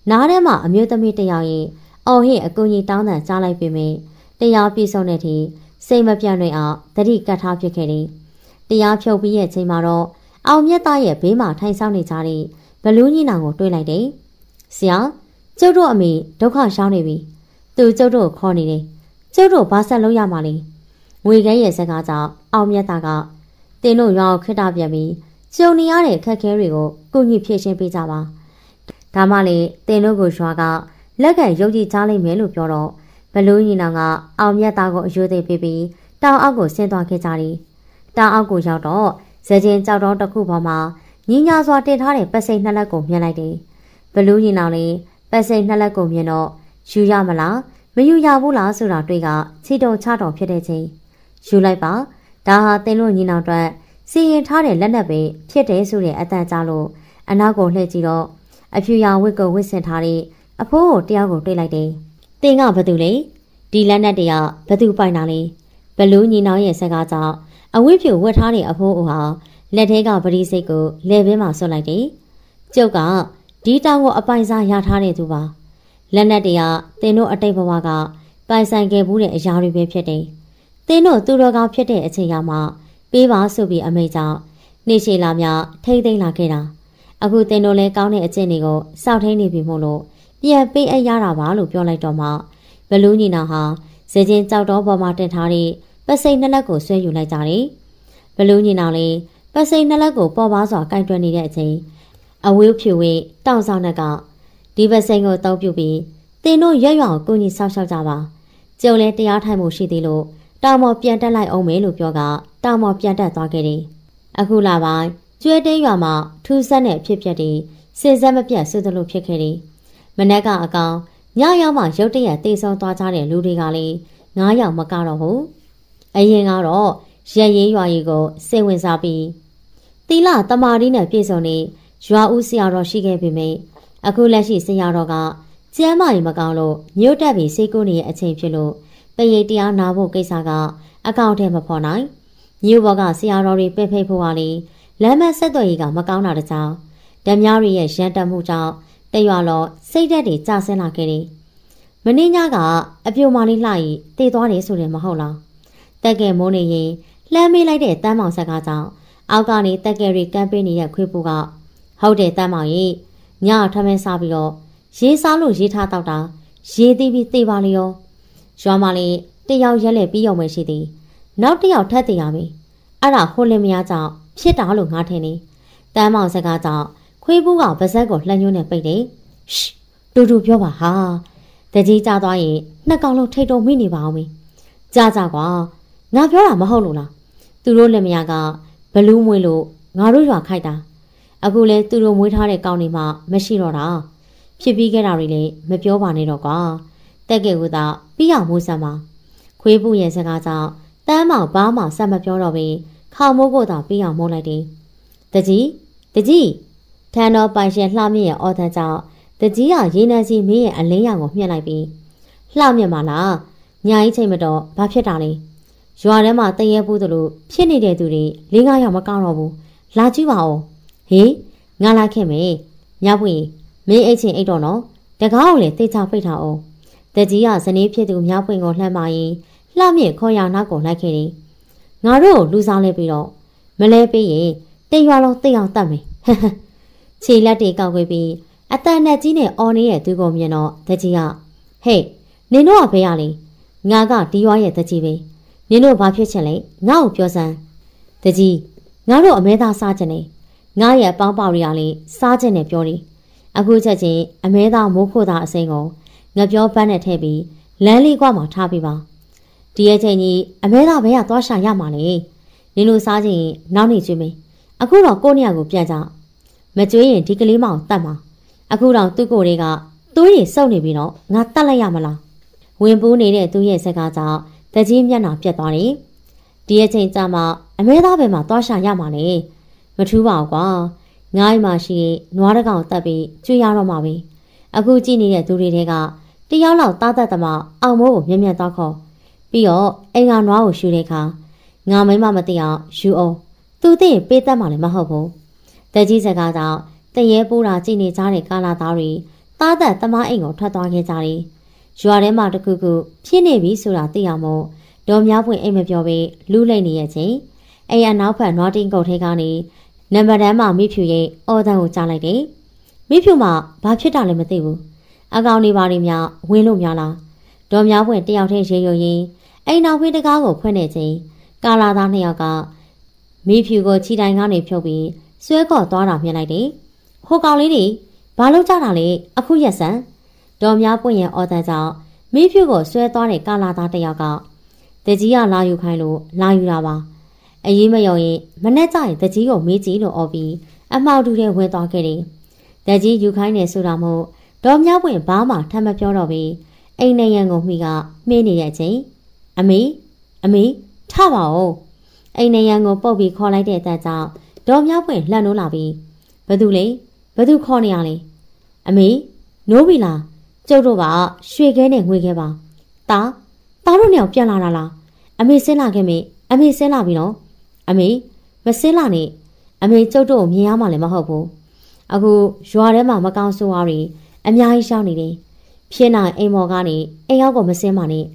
Speaker 1: နားထဲမှာအမျိုးသမီးတယောက်ရဲ့အော်ဟစ်အကူကြီးတောင်းတန်ကြားလိုက်ပေမယ့်တရားပြည့်စုံတဲ့ထိစိတ်မပြတ်နိုင်အောင်တတိကတ်ထားဖြစ်ခဲ့တယ်။ တရားဖြုတ်ပြီးရဲ့ချိန်မှာတော့အောင်မြတ်သားရဲ့ဘေးမှာထိုင်ဆောင်နေကြတဲ့ဘလူးညီနောင်ကိုတွေ့လိုက်တယ်။ဆရာကျုပ်တို့အမေဒုက္ခရှောင်းနေပြီ။သူကျုပ်တို့ခေါ်နေတယ်။ကျုပ်တို့ဘာဆက်လုပ်ရမှာလဲ။ငွေခဲရဲ့စကားကြောင့်အောင်မြတ်သားကတင်းတို့ရွာကိုခစ်တာပြန်ပြီးကျုံနေရတဲ့ခက်ခဲတွေကိုကုညီဖြည့်ရှင်းပေးကြပါ။ဒါမှလေတင်တို့ကိုရွာကလက်ကရုပ်ကြည့်ချလိုက်မယ်လို့ပြောတော့ဘလူးညီနောင်ကအောင်မြတ်သားကိုအယိုးသိပေးပြီးတောင်အောက်ကိုဆင်းသွားခဲ့ကြတယ်။ တောင်အောက်ကိုရောက်တော့ဇေချင်းကြောက်တော့တစ်ခုပေါ်မှာညီညာစွာတင်ထားတဲ့ပစိတ်နှစ်လက်ကိုမြင်လိုက်တယ်။ဘလူးညီနောင်လေးပစိတ်နှစ်လက်ကိုမြင်တော့ယူရမလားမယူရဘူးလားဆိုတာတွေ့ကချီတုံချတော်ဖြစ်တဲ့ချိန်ယူလိုက်ပါဒါဟာတင်လို့ညီနောင်အတွက်စီရင်ထားတဲ့လက်နက်ပဲဖြစ်တယ်ဆိုတဲ့အတန်ကြားလို့အနောက်ကိုလှည့်ကြည့်တော့အဖြူရောင်ဝတ်ကိုဝတ်ဆင်ထားတဲ့အဖိုးကိုတယောက်ကိုတွေ့လိုက်တယ်။တင်ကဘာတူလဲဒီလက်နက်တရဘသူပိုင်တာလဲဘလူးညီနောင်ရဲ့စကားကြောင့် အဝတ်ဖြူဝတ်ထားတဲ့အဖိုးအိုဟာလက်ထဲကပရိစိတ်ကိုလဲဘင်းမှာဆွတ်လိုက်တယ်။ကျုပ်ကဒီတောင်ကိုအပိုင်စားရထားတဲ့သူပါ။လက်နက်တရတင်တို့အတိတ်ဘဝကပိုင်ဆိုင်ခဲ့မှုတဲ့အရာတွေပဲဖြစ်တယ်။တင်တို့သူတော်ကောင်းဖြစ်တဲ့အချိန်ရောက်မှပေးပါဆိုပြီးအမိကြောင့်နေရှိလာမြထိမ့်သိမ့်လာခဲ့တာ။အခုတင်တို့လဲကောင်းတဲ့အကျင့်တွေကိုစောက်ထိန်နေပြီမို့လို့ပြန်ပေးအပ်ရတာပါလို့ပြောလိုက်တော့မှဘလူးညီနောင်ဟာဇေချင်းကြောက်တော့ပေါ်မှာတင်ထားတဲ့ ပစိန်နှစ်လက်ကိုဆွဲယူလိုက်ကြတယ်ဘလူးညီနောင်လေးပစိန်နှစ်လက်ကိုပေါ်ပါစွာကင်တွယ်နေတဲ့အချိန်အဝေးဖြူဝေးတောင်ဆောင်ကဒီပစိန်ကိုတောက်ပြုတ်ပြီးတင်တို့ရွက်ရွာကိုကိုကြီးဆောက်ရှောက်ကြပါကျုံလဲတရားထိုင်မှုရှိသေးလို့တောင်မော်ပြန်တက်လိုက်အောင်မယ်လို့ပြောကတောင်မော်ပြန်တက်သွားခဲ့တယ်အခုလာပိုင်းကျွဲတဲရွာမှာထူးဆန်းတဲ့ဖြစ်ပျက်တွေစင်စက်မပြတ်ဆွသလိုဖြစ်ခဲ့တယ်။မနက်ကအကောင်ညရောက်မှရုတ်တရက်တေဆုံးသွားကြတဲ့လူတွေကလည်းငားယောက်မကတော့ဘူး။ အရင်ကတော့ရက်ရေးရွာရီကိုစိတ်ဝင်စားပြီးတီလာတမာရီနဲ့ပြည်စုံနေရွာဦးဆရာတော်ရှိခဲ့ပေမယ့်အခုလက်ရှိဆရာတော်ကကျမ်းမာရင်မကောင်းလို့ညှို့တက်ပြီးစိတ်ကူးနေတဲ့အချိန်ဖြစ်လို့ပရိတ်တရားနာဖို့ကိစ္စကအကောင့်ထဲမဖော်နိုင်။မြို့ဘော်ကဆရာတော်တွေပြဖိတ်ဖို့ကလည်းလမ်းမဆက်သွယ်ရေးကမကောင်းတာတကြောင်ဓမြရီရဲ့ရန်တက်မှုကြောင့်တရွာလောစိတ်ဓာတ်တွေကျဆင်းလာခဲ့တယ်။မင်းညကအပြိုမာလေးလှရီတည်သွားတယ်ဆိုတယ်မဟုတ်လား။ တက်ကဲမိုးနေရင်လှမ်းမေးလိုက်တဲ့တန်းမောင်ဆက်ကကြောင့်အောက်ကနေတက်ကဲတွေကမ်းပေးနေတဲ့ခွေးပူကဟုတ်တယ်တန်းမောင်ကြီးညထမင်းစားပြီးတော့ရေးစားလို့ရေးထားတော့တာရေးသေးပြီးသေပါလေရောရွာမလေးတယောက်ရက်လက်ပြီးရုံပဲရှိသည်နောက်တယောက်ထပ်တည်ရပြီအဲ့ဒါဟိုလင်မယားကြောင့်ဖြစ်တာလို့ငါထင်နေတမ်းမောင်စကားကြောင့်ခွေးဘူးကပါဇက်ကိုလှမ်းညွှန်းနေပိတ်တယ်ရှ်တူတူပြောပါဟာတကြီးကြသွားရင်နှစ်ကောင်လုံးထိတ်တုံမိနေပါအောင်မင်းကြာကြကွာ ငါပြောတာမဟုတ်လို့လားသူတို့လက်မယားကဘလူးမွေးလို့ငါတို့ရွာခိုက်တာအခုလဲသူတို့မွေးထားတဲ့ကောင်းတွေမှမရှိတော့တာဖြစ်ပြီးခဲ့တာတွေလည်းမပြောပါနဲ့တော့ကွာတက်ကဲကသာပြီးအောင်မိုးစမ်းပါခွေးပူရဲ့စကားကြောင့်တမ်းမောင်ဘာမှဆက်မပြောတော့ဘဲခေါမိုးကိုသာပြီးအောင်မိုးလိုက်တယ်တကြီးတကြီးထန်တော်ပိုင်ရှင်လှမြင့်ရဲ့အော်တန်းကြောင့်တကြီးကရေနံစီမင်းရဲ့အလင်းရောင်ကိုမြှက်လိုက်ပြီးလှမြင့်မလားညာကြီးချိန်မတော့ဘာဖြစ်တာလဲ ရွာထဲမှာတရေပူးသလိုဖြစ်နေတဲ့သူတွေလေးငါးယောက်မကောက်တော့ဘူးလာကြည့်ပါဦးဟေးငါလာခဲ့မယ်ညပွင့်မင်းအိတ်ချင်းအိတ်တော့နော်တကားကိုလည်းသိချပိတ်ထားအောင်တကြီးကဇနီးဖြစ်သူမြောက်ပွင့်ကိုလှမ်းမရင်လှမြင့်ခေါ်ရနောက်ကိုလိုက်ခဲ့တယ်ငါတို့လူစားလဲပြီးတော့မလဲပေးရင်တရွာလုံးသိအောင်တတ်မယ်ခြေလက်တွေကောက်ွယ်ပြီးအတန်နဲ့ကြီးနဲ့အော်နေရဲ့သူကိုမြင်တော့တကြီးကဟေးနင်တို့ကဘယ်ရလဲငါကဒီရွာရဲ့တကြီးပဲ နင်တို့ဘာဖြစ်ချင်လဲငါ့ကိုပြောစမ်းတကြီးငါတို့အမဲသားစားချင်တယ်ငါရဲ့ပေါင်းပေါရီကလေးစားချင်တယ်ပြောတယ်အခုချက်ချင်းအမဲသားမိုးခိုသားအစိမ်းကိုငါပြောပန်းနဲ့ထည့်ပြီးလမ်းလေးကွာမှာထားပေးပါဒီရဲ့ချိန်ကြီးအမဲသားဘဲကသွားရှာရမှာလေနင်တို့စားချင်နောက်နေကျွေးမယ်အခုတော့ကိုနေရကိုပြန်ကြမကျွေးရင်ဒီကလေးမအောင်တတ်မှာအခုတော့သူ့ကိုယ်တွေကသွေးတွေစုပ်နေပြီးတော့ငါတတ်လိုက်ရမလားဝင်ပူးနေတဲ့သူ့ရဲ့စကားကြောင့် တကြီးမျက်နှာပြက်သွားတယ်။ဒီအချိန်ကျမှအမဲသားဘယ်မှာသွားရှာရမှာလဲ။မထူးပါဘူးကွာ။ငားမှရှိနွားတကောင်တက်ပြီးကျွေးရတော့မှာပဲ။အခုကြည့်နေတဲ့သူတွေထဲကတယောက်လောက်သားသက်သမားအောင်မိုးကိုမြက်မြက်သွားခေါ်ပြီးတော့အိမ်ကနွားကိုရှူတဲ့အခါငါမိမမသိအောင်ယူအောင်သူသိရင်ပေးတတ်မှလည်းမဟုတ်ဘူး။တကြီးစကားကြောင့်တရေပိုးတာကြည့်နေကြတဲ့ကာလာသားတွေတားသက်သမားအိမ်ကိုထွက်သွားခဲ့ကြတယ် ရွာထဲမှာတခုခုဖြစ်နေပြီဆိုတာသိအောင်မို့ဒေါ်များပွင့်အိမ်မပြောဘဲလူးလိုက်နေရဲ့ချင်းအိမ်အနောက်ဖက်နွားတင်းကုတ်ထဲကနေနံပါတ်တန်းမှာမိဖြူရဲ့အော်တန်ကိုကြားလိုက်တယ်မိဖြူမှာဘာဖြစ်တာလဲမသိဘူးအကောင်နေပါနေများဝင်းလို့များလားဒေါ်များပွင့်တယောက်တည်းရေရုံရင်အိမ်နောက်ဖေးတကားကိုဖွင့်နေချင်းကာလာသားနှစ်ယောက်ကမိဖြူကိုခြိတိုင်ကနေဖြုတ်ပြီးဆွဲကော့သွားတာမြင်လိုက်တယ်ဟိုကောင်လေးတွေဘာလို့ကြတာလဲအခုရက်စံ ဒေါ်များပွင့်ရဲ့အော်တန်ကြောင့်မိဖြူကိုဆွဲသွားတဲ့ကာလာသားတစ်ယောက်ကတကြီးကလာယူခိုင်းလို့လာယူတာပါအရေးမယုံရင်မနဲ့ကြရင်တကြီးကိုမေးကြည့်လို့អော်ပြီးအမောက်တူတဲ့ဝင်သွားခဲ့တယ်တကြီးယူခိုင်းနေဆိုတာမို့ဒေါ်မြောက်ပွင့်ဘာမှထမ်းမပြောတော့ပြီးအိမ်နေရန်ကိုမိကမေးနေတဲ့အချိန်အမေအမေထပါဦးအိမ်နေရန်ကိုပုတ်ပြီးခေါ်လိုက်တဲ့အတန်းကြောင့်ဒေါ်မြောက်ပွင့်လှန်နိုးလာပြီးဘသူလဲဘသူခေါ်နေရလဲအမေနိုးပြီလား ကျုပ်တို့ကရွှေခဲနဲ့ငွေခဲပါတာတားတို့နှစ်ယောက်ပြန်လာတာလားအမေဆင်းလာခဲ့မေအမေဆင်းလာပြီနော်အမေမဆင်းလာနဲ့အမေကျုပ်တို့ကိုမြင်ရမှလည်းမဟုတ်ဘူးအခုရွာထဲမှာမကောင်းဆိုးဝါးတွေအများကြီးရှောင်းနေတယ်ဖြစ်နိုင်အိမ်မော်ကနေအိမ်ရောက်ကိုမဆင်းပါနဲ့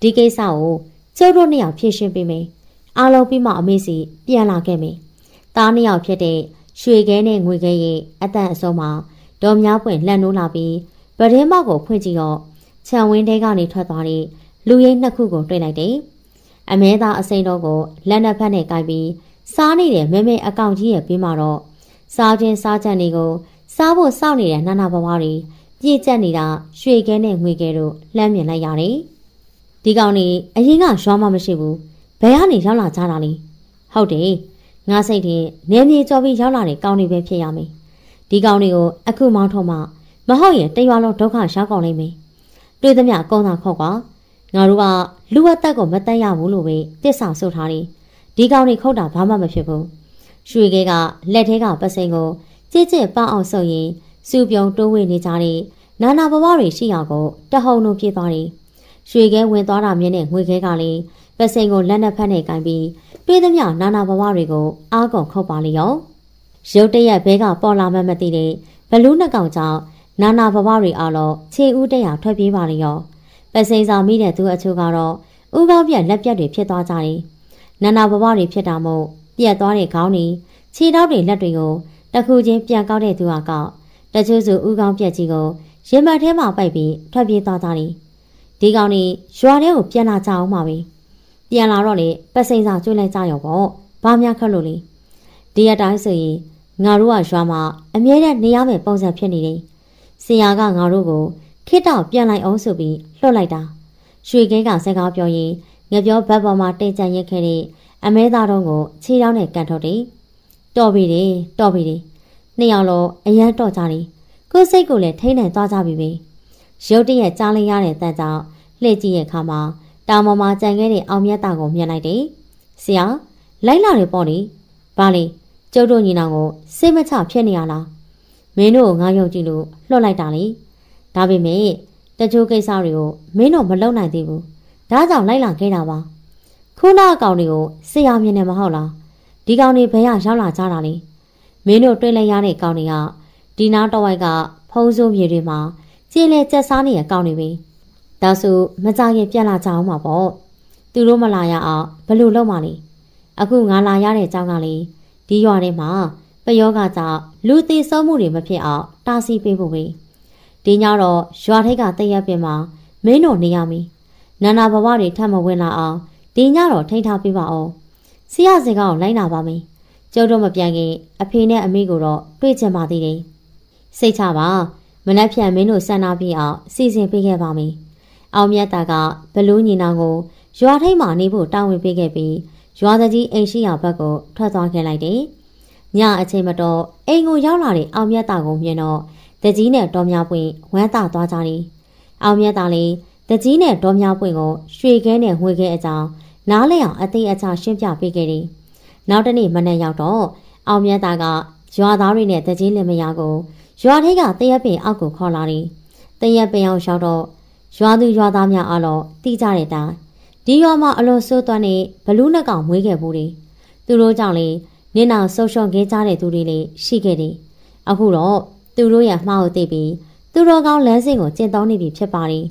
Speaker 1: ဒီကိစ္စကိုကျုပ်တို့နှစ်ယောက်ဖြေရှင်းပေးမယ်အားလုံးပြီးမှအမေစီပြန်လာခဲ့မယ်တားနှစ်ယောက်ဖြစ်တဲ့ရွှေခဲနဲ့ငွေခဲရဲ့အတန်အစုံမှာဒေါ်များပွင့်လှန်နိုးလာပြီး ဗဒင်းမောက်ကိုဖွင့်ကြည့်တော့ခြံဝင်းထဲကနေထွက်သွားတဲ့လူရင်းနှစ်ခုကိုတွေ့လိုက်တယ်။အမဲသားအစိမ်းတော်ကိုလက်နှစ်ဖက်နဲ့ကိုက်ပြီးစားနေတဲ့မဲမဲအကောင်ကြီးရဲ့ပြီးမှတော့စားခြင်းစားချက်တွေကိုစားဖို့စောင့်နေတဲ့နာနာဘဝတွေပြည့်ကျက်နေတာရွှေခဲနဲ့ငွေခဲတို့လှမ်းမြင်လိုက်ရတယ်။ဒီကောင်နေအရင်ကရွာမှမရှိဘူး။ဘယ်ကနေရောက်လာကြတာလဲ။ဟုတ်တယ်။ငါစိတ်ထင်နေမြေကြော်ပြီးရောက်လာတဲ့ကောင်တွေပဲဖြစ်ရမယ်။ဒီကောင်တွေကိုအခုမောင်းထုံးမှ မဟုတ်ရင်တရွာလုံးဒုက္ခရောက်ကုန်လိမ့်မယ်။တွေ့သမျှကုန်းသာခေါက်ကွာငါတို့ကလူဝတ်တက်ကိုမတက်ရဘူးလို့ပဲတစ္ဆာဆုတ်ထားတယ်။ဒီကောင်တွေခုတ်တာဘာမှမဖြစ်ဘူး။ရွှေခဲကလက်ထဲကပစိန်ကိုကြစ်ကြစ်ပန်းအောင်ဆုပ်ရင်စူပြုံတိုးဝေနေကြတဲ့နာနာဘဝတွေရှိရကိုတဟုန်လုံးပြေးသွားတယ်။ရွှေခဲဝင်သွားတာမြင်တဲ့ငွေခဲကလည်းပစိန်ကိုလက်နဲ့ဖက်နဲ့ကင်ပြီးတွေးသမျှနာနာဘဝတွေကိုအားကုန်ခုတ်ပါလေရော။ရုတ်တရက်ဘဲကပေါ်လာမှမသိတဲ့ဘလူးနှစ်ကောင်ကြောင့် နာနာဘဝတွေအားလုံးခြေဦးတရာထွက်ပြေးပါလေရောပစိန်စာမိတဲ့သူအချို့ကတော့ဥကောင်းပြက်လက်ပြက်တွေဖြစ်သွားကြတယ်နာနာဘဝတွေဖြစ်တာမို့ပြက်သွားတဲ့ခေါင်းတွေခြေထောက်တွေလက်တွေကိုတခုချင်းပြန်ကောက်တဲ့သူဟာကောက်တချို့ဆိုဥကောင်းပြက်ကြီးကိုရင်မထဲမှာပိုက်ပြီးထွက်ပြေးသွားကြတယ်ဒီကောင်တွေရွာထဲကိုပြန်လာကြအောင်ပါပဲပြန်လာတော့လေပစိန်စာကျွေးလိုက်ကြရောပေါ့ဘာများခက်လို့လေဒီအတိုင်းဆိုရင်ငါတို့ကရွာမှာအမြဲတမ်းနေရမယ့်ပုံစံဖြစ်နေတယ် ဆရာကငါတို့ကိုခိတောက်ပြန်လိုက်အောင်ဆိုပြီးလှုပ်လိုက်တာရွှေခဲကစကားပြောရင်ငပြောဘက်ပေါ်မှာတိတ်ကြရက်ခဲ့တဲ့အမဲသားတော်ကိုခြေထောက်နဲ့ကန်ထုတ်တယ်တော်ပြီတယ်တော်ပြီတယ်နှစ်ယောက်လုံးအရန်တော့ကြတယ်ကိုယ်စိတ်ကိုလည်းထိန်းနိုင်သွားကြပြီပဲရုတ်တရက်ကြားလိုက်ရတဲ့တန်ကြောင့်လှည့်ကြည့်ရဲ့အခါမှာတောင်ပေါ်မှာကြံခဲ့တဲ့အောင်မြတ်တာကိုမြင်လိုက်တယ်ဆရာလိုက်လာတယ်ပေါ့လေဘာလဲကျုပ်တို့ညီနောင်ကိုစိတ်မချဖြစ်နေရလား မင်းတို့ကိုငါယုံကြည်လို့လွှတ်လိုက်တာလေဒါပေမဲ့တချို့ကိစ္စတွေကိုမင်းတို့မလုပ်နိုင်သေးဘူးဒါကြောင့်လိုက်လာခဲ့တာပါခုနအကောင်တွေကိုဆရာမြင်နေမဟုတ်လားဒီကောင်တွေဘယ်ရရောက်လာကြတာလဲမင်းတို့တွေ့လိုက်ရတဲ့ကောင်တွေကဒီနားတော့ဝိုက်ကဖုံးစိုးမြေတွေမှာကျေးလဲကြက်စားနေတဲ့ကောင်တွေပဲဒါဆိုမကြခင်ပြန်လာကြအောင်ပါပေါ့သူတို့မလာရအောင်ဘယ်လိုလုပ်မှလဲအခုငါလာရတဲ့အကြောင်းကလေဒီရွာထဲမှာ ပယောဂကြောင့်လူသေးဆုံးမှုတွေမဖြစ်အောင်တားဆီးပေးဖို့ပဲဒီညတော့ရွာထိပ်ကတရက်ပင်မှာမင်းတို့နေရမည်နာနာဘဝတွေထပ်မဝင်လာအောင်ဒီညတော့ထိန်းထားပေးပါအောင်ဆရာစင်ကောင်လိုက်နာပါမယ်ကျုပ်တို့မပြန်ခင်အဖေနဲ့အမေကိုတော့တွေ့ချင်ပါသေးတယ်စိတ်ချပါမနှက်ဖြန်မင်းတို့ဆန္ဒပြအောင်စီစဉ်ပေးခဲ့ပါမယ်အောင်မြတ်တာကဘလူးညီနောင်ကိုရွာထိပ်မှာနေဖို့တာဝန်ပေးခဲ့ပြီးရွာသားကြီးအိမ်ရှိရာဘက်ကိုထွက်သွားခဲ့လိုက်တယ် ညအချိန်မတော်အိမ်ကိုရောက်လာတဲ့အောင်မြတ်တာကိုမြင်တော့တကြီးနဲ့တော်များပွင့်ဝမ်းသာသွားကြတယ်အောင်မြတ်တာလေးတကြီးနဲ့တော်များပွင့်ကိုရွှေခဲနဲ့ငွေခဲအကြောင်းနားလဲအောင်အသေးအချာရှင်းပြပေးခဲ့တယ်နောက်တနေ့မနေ့ရောက်တော့အောင်မြတ်တာကရွာသားတွေနဲ့တကြီးလင်မယားကိုရွာထိပ်ကတရက်ပင်အောက်ကိုခေါ်လာတယ်တရက်ပင်အောင်ရောက်တော့ရွာသူရွာသားများအလုံးတိကြတဲ့တိုင်ဒီရွာမှာအလွန်ဆိုးသွမ်းနေဘလူးနှကောင်မွေးခဲ့ဘူးတယ်သူတို့ကြောင့်လေ နင်းနာဆုံရှော့ခဲ့ကြတဲ့သူတွေလည်းရှိခဲ့တယ်အခုတော့သူတို့ရဲ့မှားကိုသိပြီးသူတော်ကောင်းလမ်းစဉ်ကိုကျင့်သုံးနေပြီဖြစ်ပါတယ်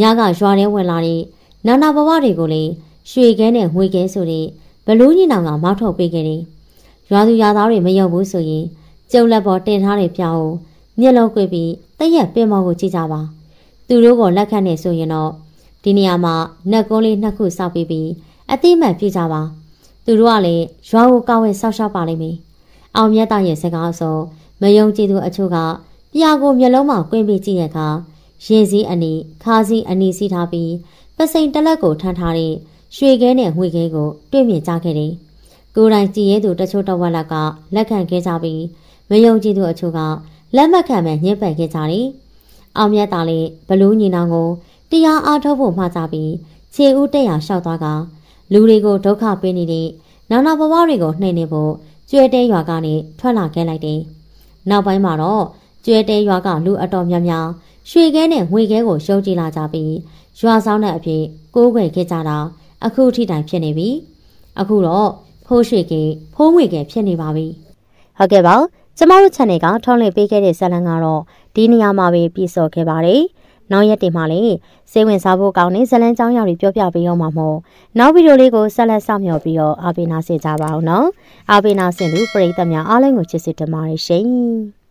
Speaker 1: ညကရွာထဲဝင်လာတဲ့နာနာဘဝတွေကိုလေရွှေခဲနဲ့ငွေခဲဆိုတဲ့ဘလူးညီနောင်ကမောက်ထုတ်ပေးခဲ့တယ်ရွာသူရွာသားတွေမယုံဘူးဆိုရင်ကျုပ်လက်ပေါ်တင်ထားတဲ့ပြောင်းကိုမျက်လုံးကွေးပြီးတရက်ပင်မော်ကိုကြည့်ကြပါသူတို့ကိုလက်ခံနေဆိုရင်တော့ဒီနေရာမှာနှက်ကုန်းလေးနှစ်ခုစောက်ပြီးပြီးအသိမှန်ပြကြပါ သူတို့ကလည်းရွာကိုကောက်ဝဲဆောက်ရှောက်ပါလိမ့်မယ်အောင်မြတ်တာရဲ့စကားဆိုမယုံကြည်သူအချို့ကပြာကိုမျက်လုံးမှာကွင်းပြီးကြည့်ရခါရင်စည်းအနီခါးစည်းအနီစီးထားပြီးပစိန်တလက်ကိုထမ်းထားတဲ့ရွှေခဲနဲ့ငွေခဲကိုတွေ့မြင်ကြခဲ့တယ်ကိုယ်တိုင်ကြည်ရဲသူတချို့တဝက်လက်ကလက်ခံခဲ့ကြပြီးမယုံကြည်သူအချို့ကလက်မခံမဲ့ညှဉ်းပယ်ခဲ့ကြတယ်အောင်မြတ်တာလေးဘလူးညီနောင်ကိုတရားအားထုတ်ဖို့မှာကြပြီးခြေဦးတက်ရလျှောက်သွားက လူတွေကိုဒုက္ခပေးနေတဲ့နာနာဘဝတွေကိုနှိမ်နေဖို့ကျွဲတဲရွာကနေထွက်လာခဲ့လိုက်တယ်။နောက်ပိုင်းမှာတော့ကျွဲတဲရွာကလူအတော်များများရွှေခဲနဲ့ငွေခဲကိုရှုံးကြည့်လာကြပြီးရွာဆောင်တဲ့အဖြစ်ကိုးကွယ်ခဲ့ကြတာအခုထိတိုင်ဖြစ်နေပြီ။အခုတော့ဖိုးရွှေကေဖိုးငွေကေဖြစ်နေပါပြီ။ဟုတ်ကဲ့ပါ။ကျမတို့ channel ကထောင်းလင်းပေးခဲ့တဲ့ဇာတ်လမ်းကတော့ဒီနေရာမှာပဲပြည့်စုံခဲ့ပါတယ်။ နောက်ရက်တွေမှာလည်းစိတ်ဝင်စားဖို့ကောင်းတဲ့ဇလန်းကြောင်းရာတွေပြောပြပေးအောင်ပါမို့နောက်ဗီဒီယိုလေးကိုဆက်လက်ဆောင်မျှော်ပြီးတော့အားပေးနာဆင်ကြပါအောင်နော်အားပေးနာဆင်သူပရိသတ်များအားလုံးကိုချစ်စစ်တင်ပါတယ်ရှင်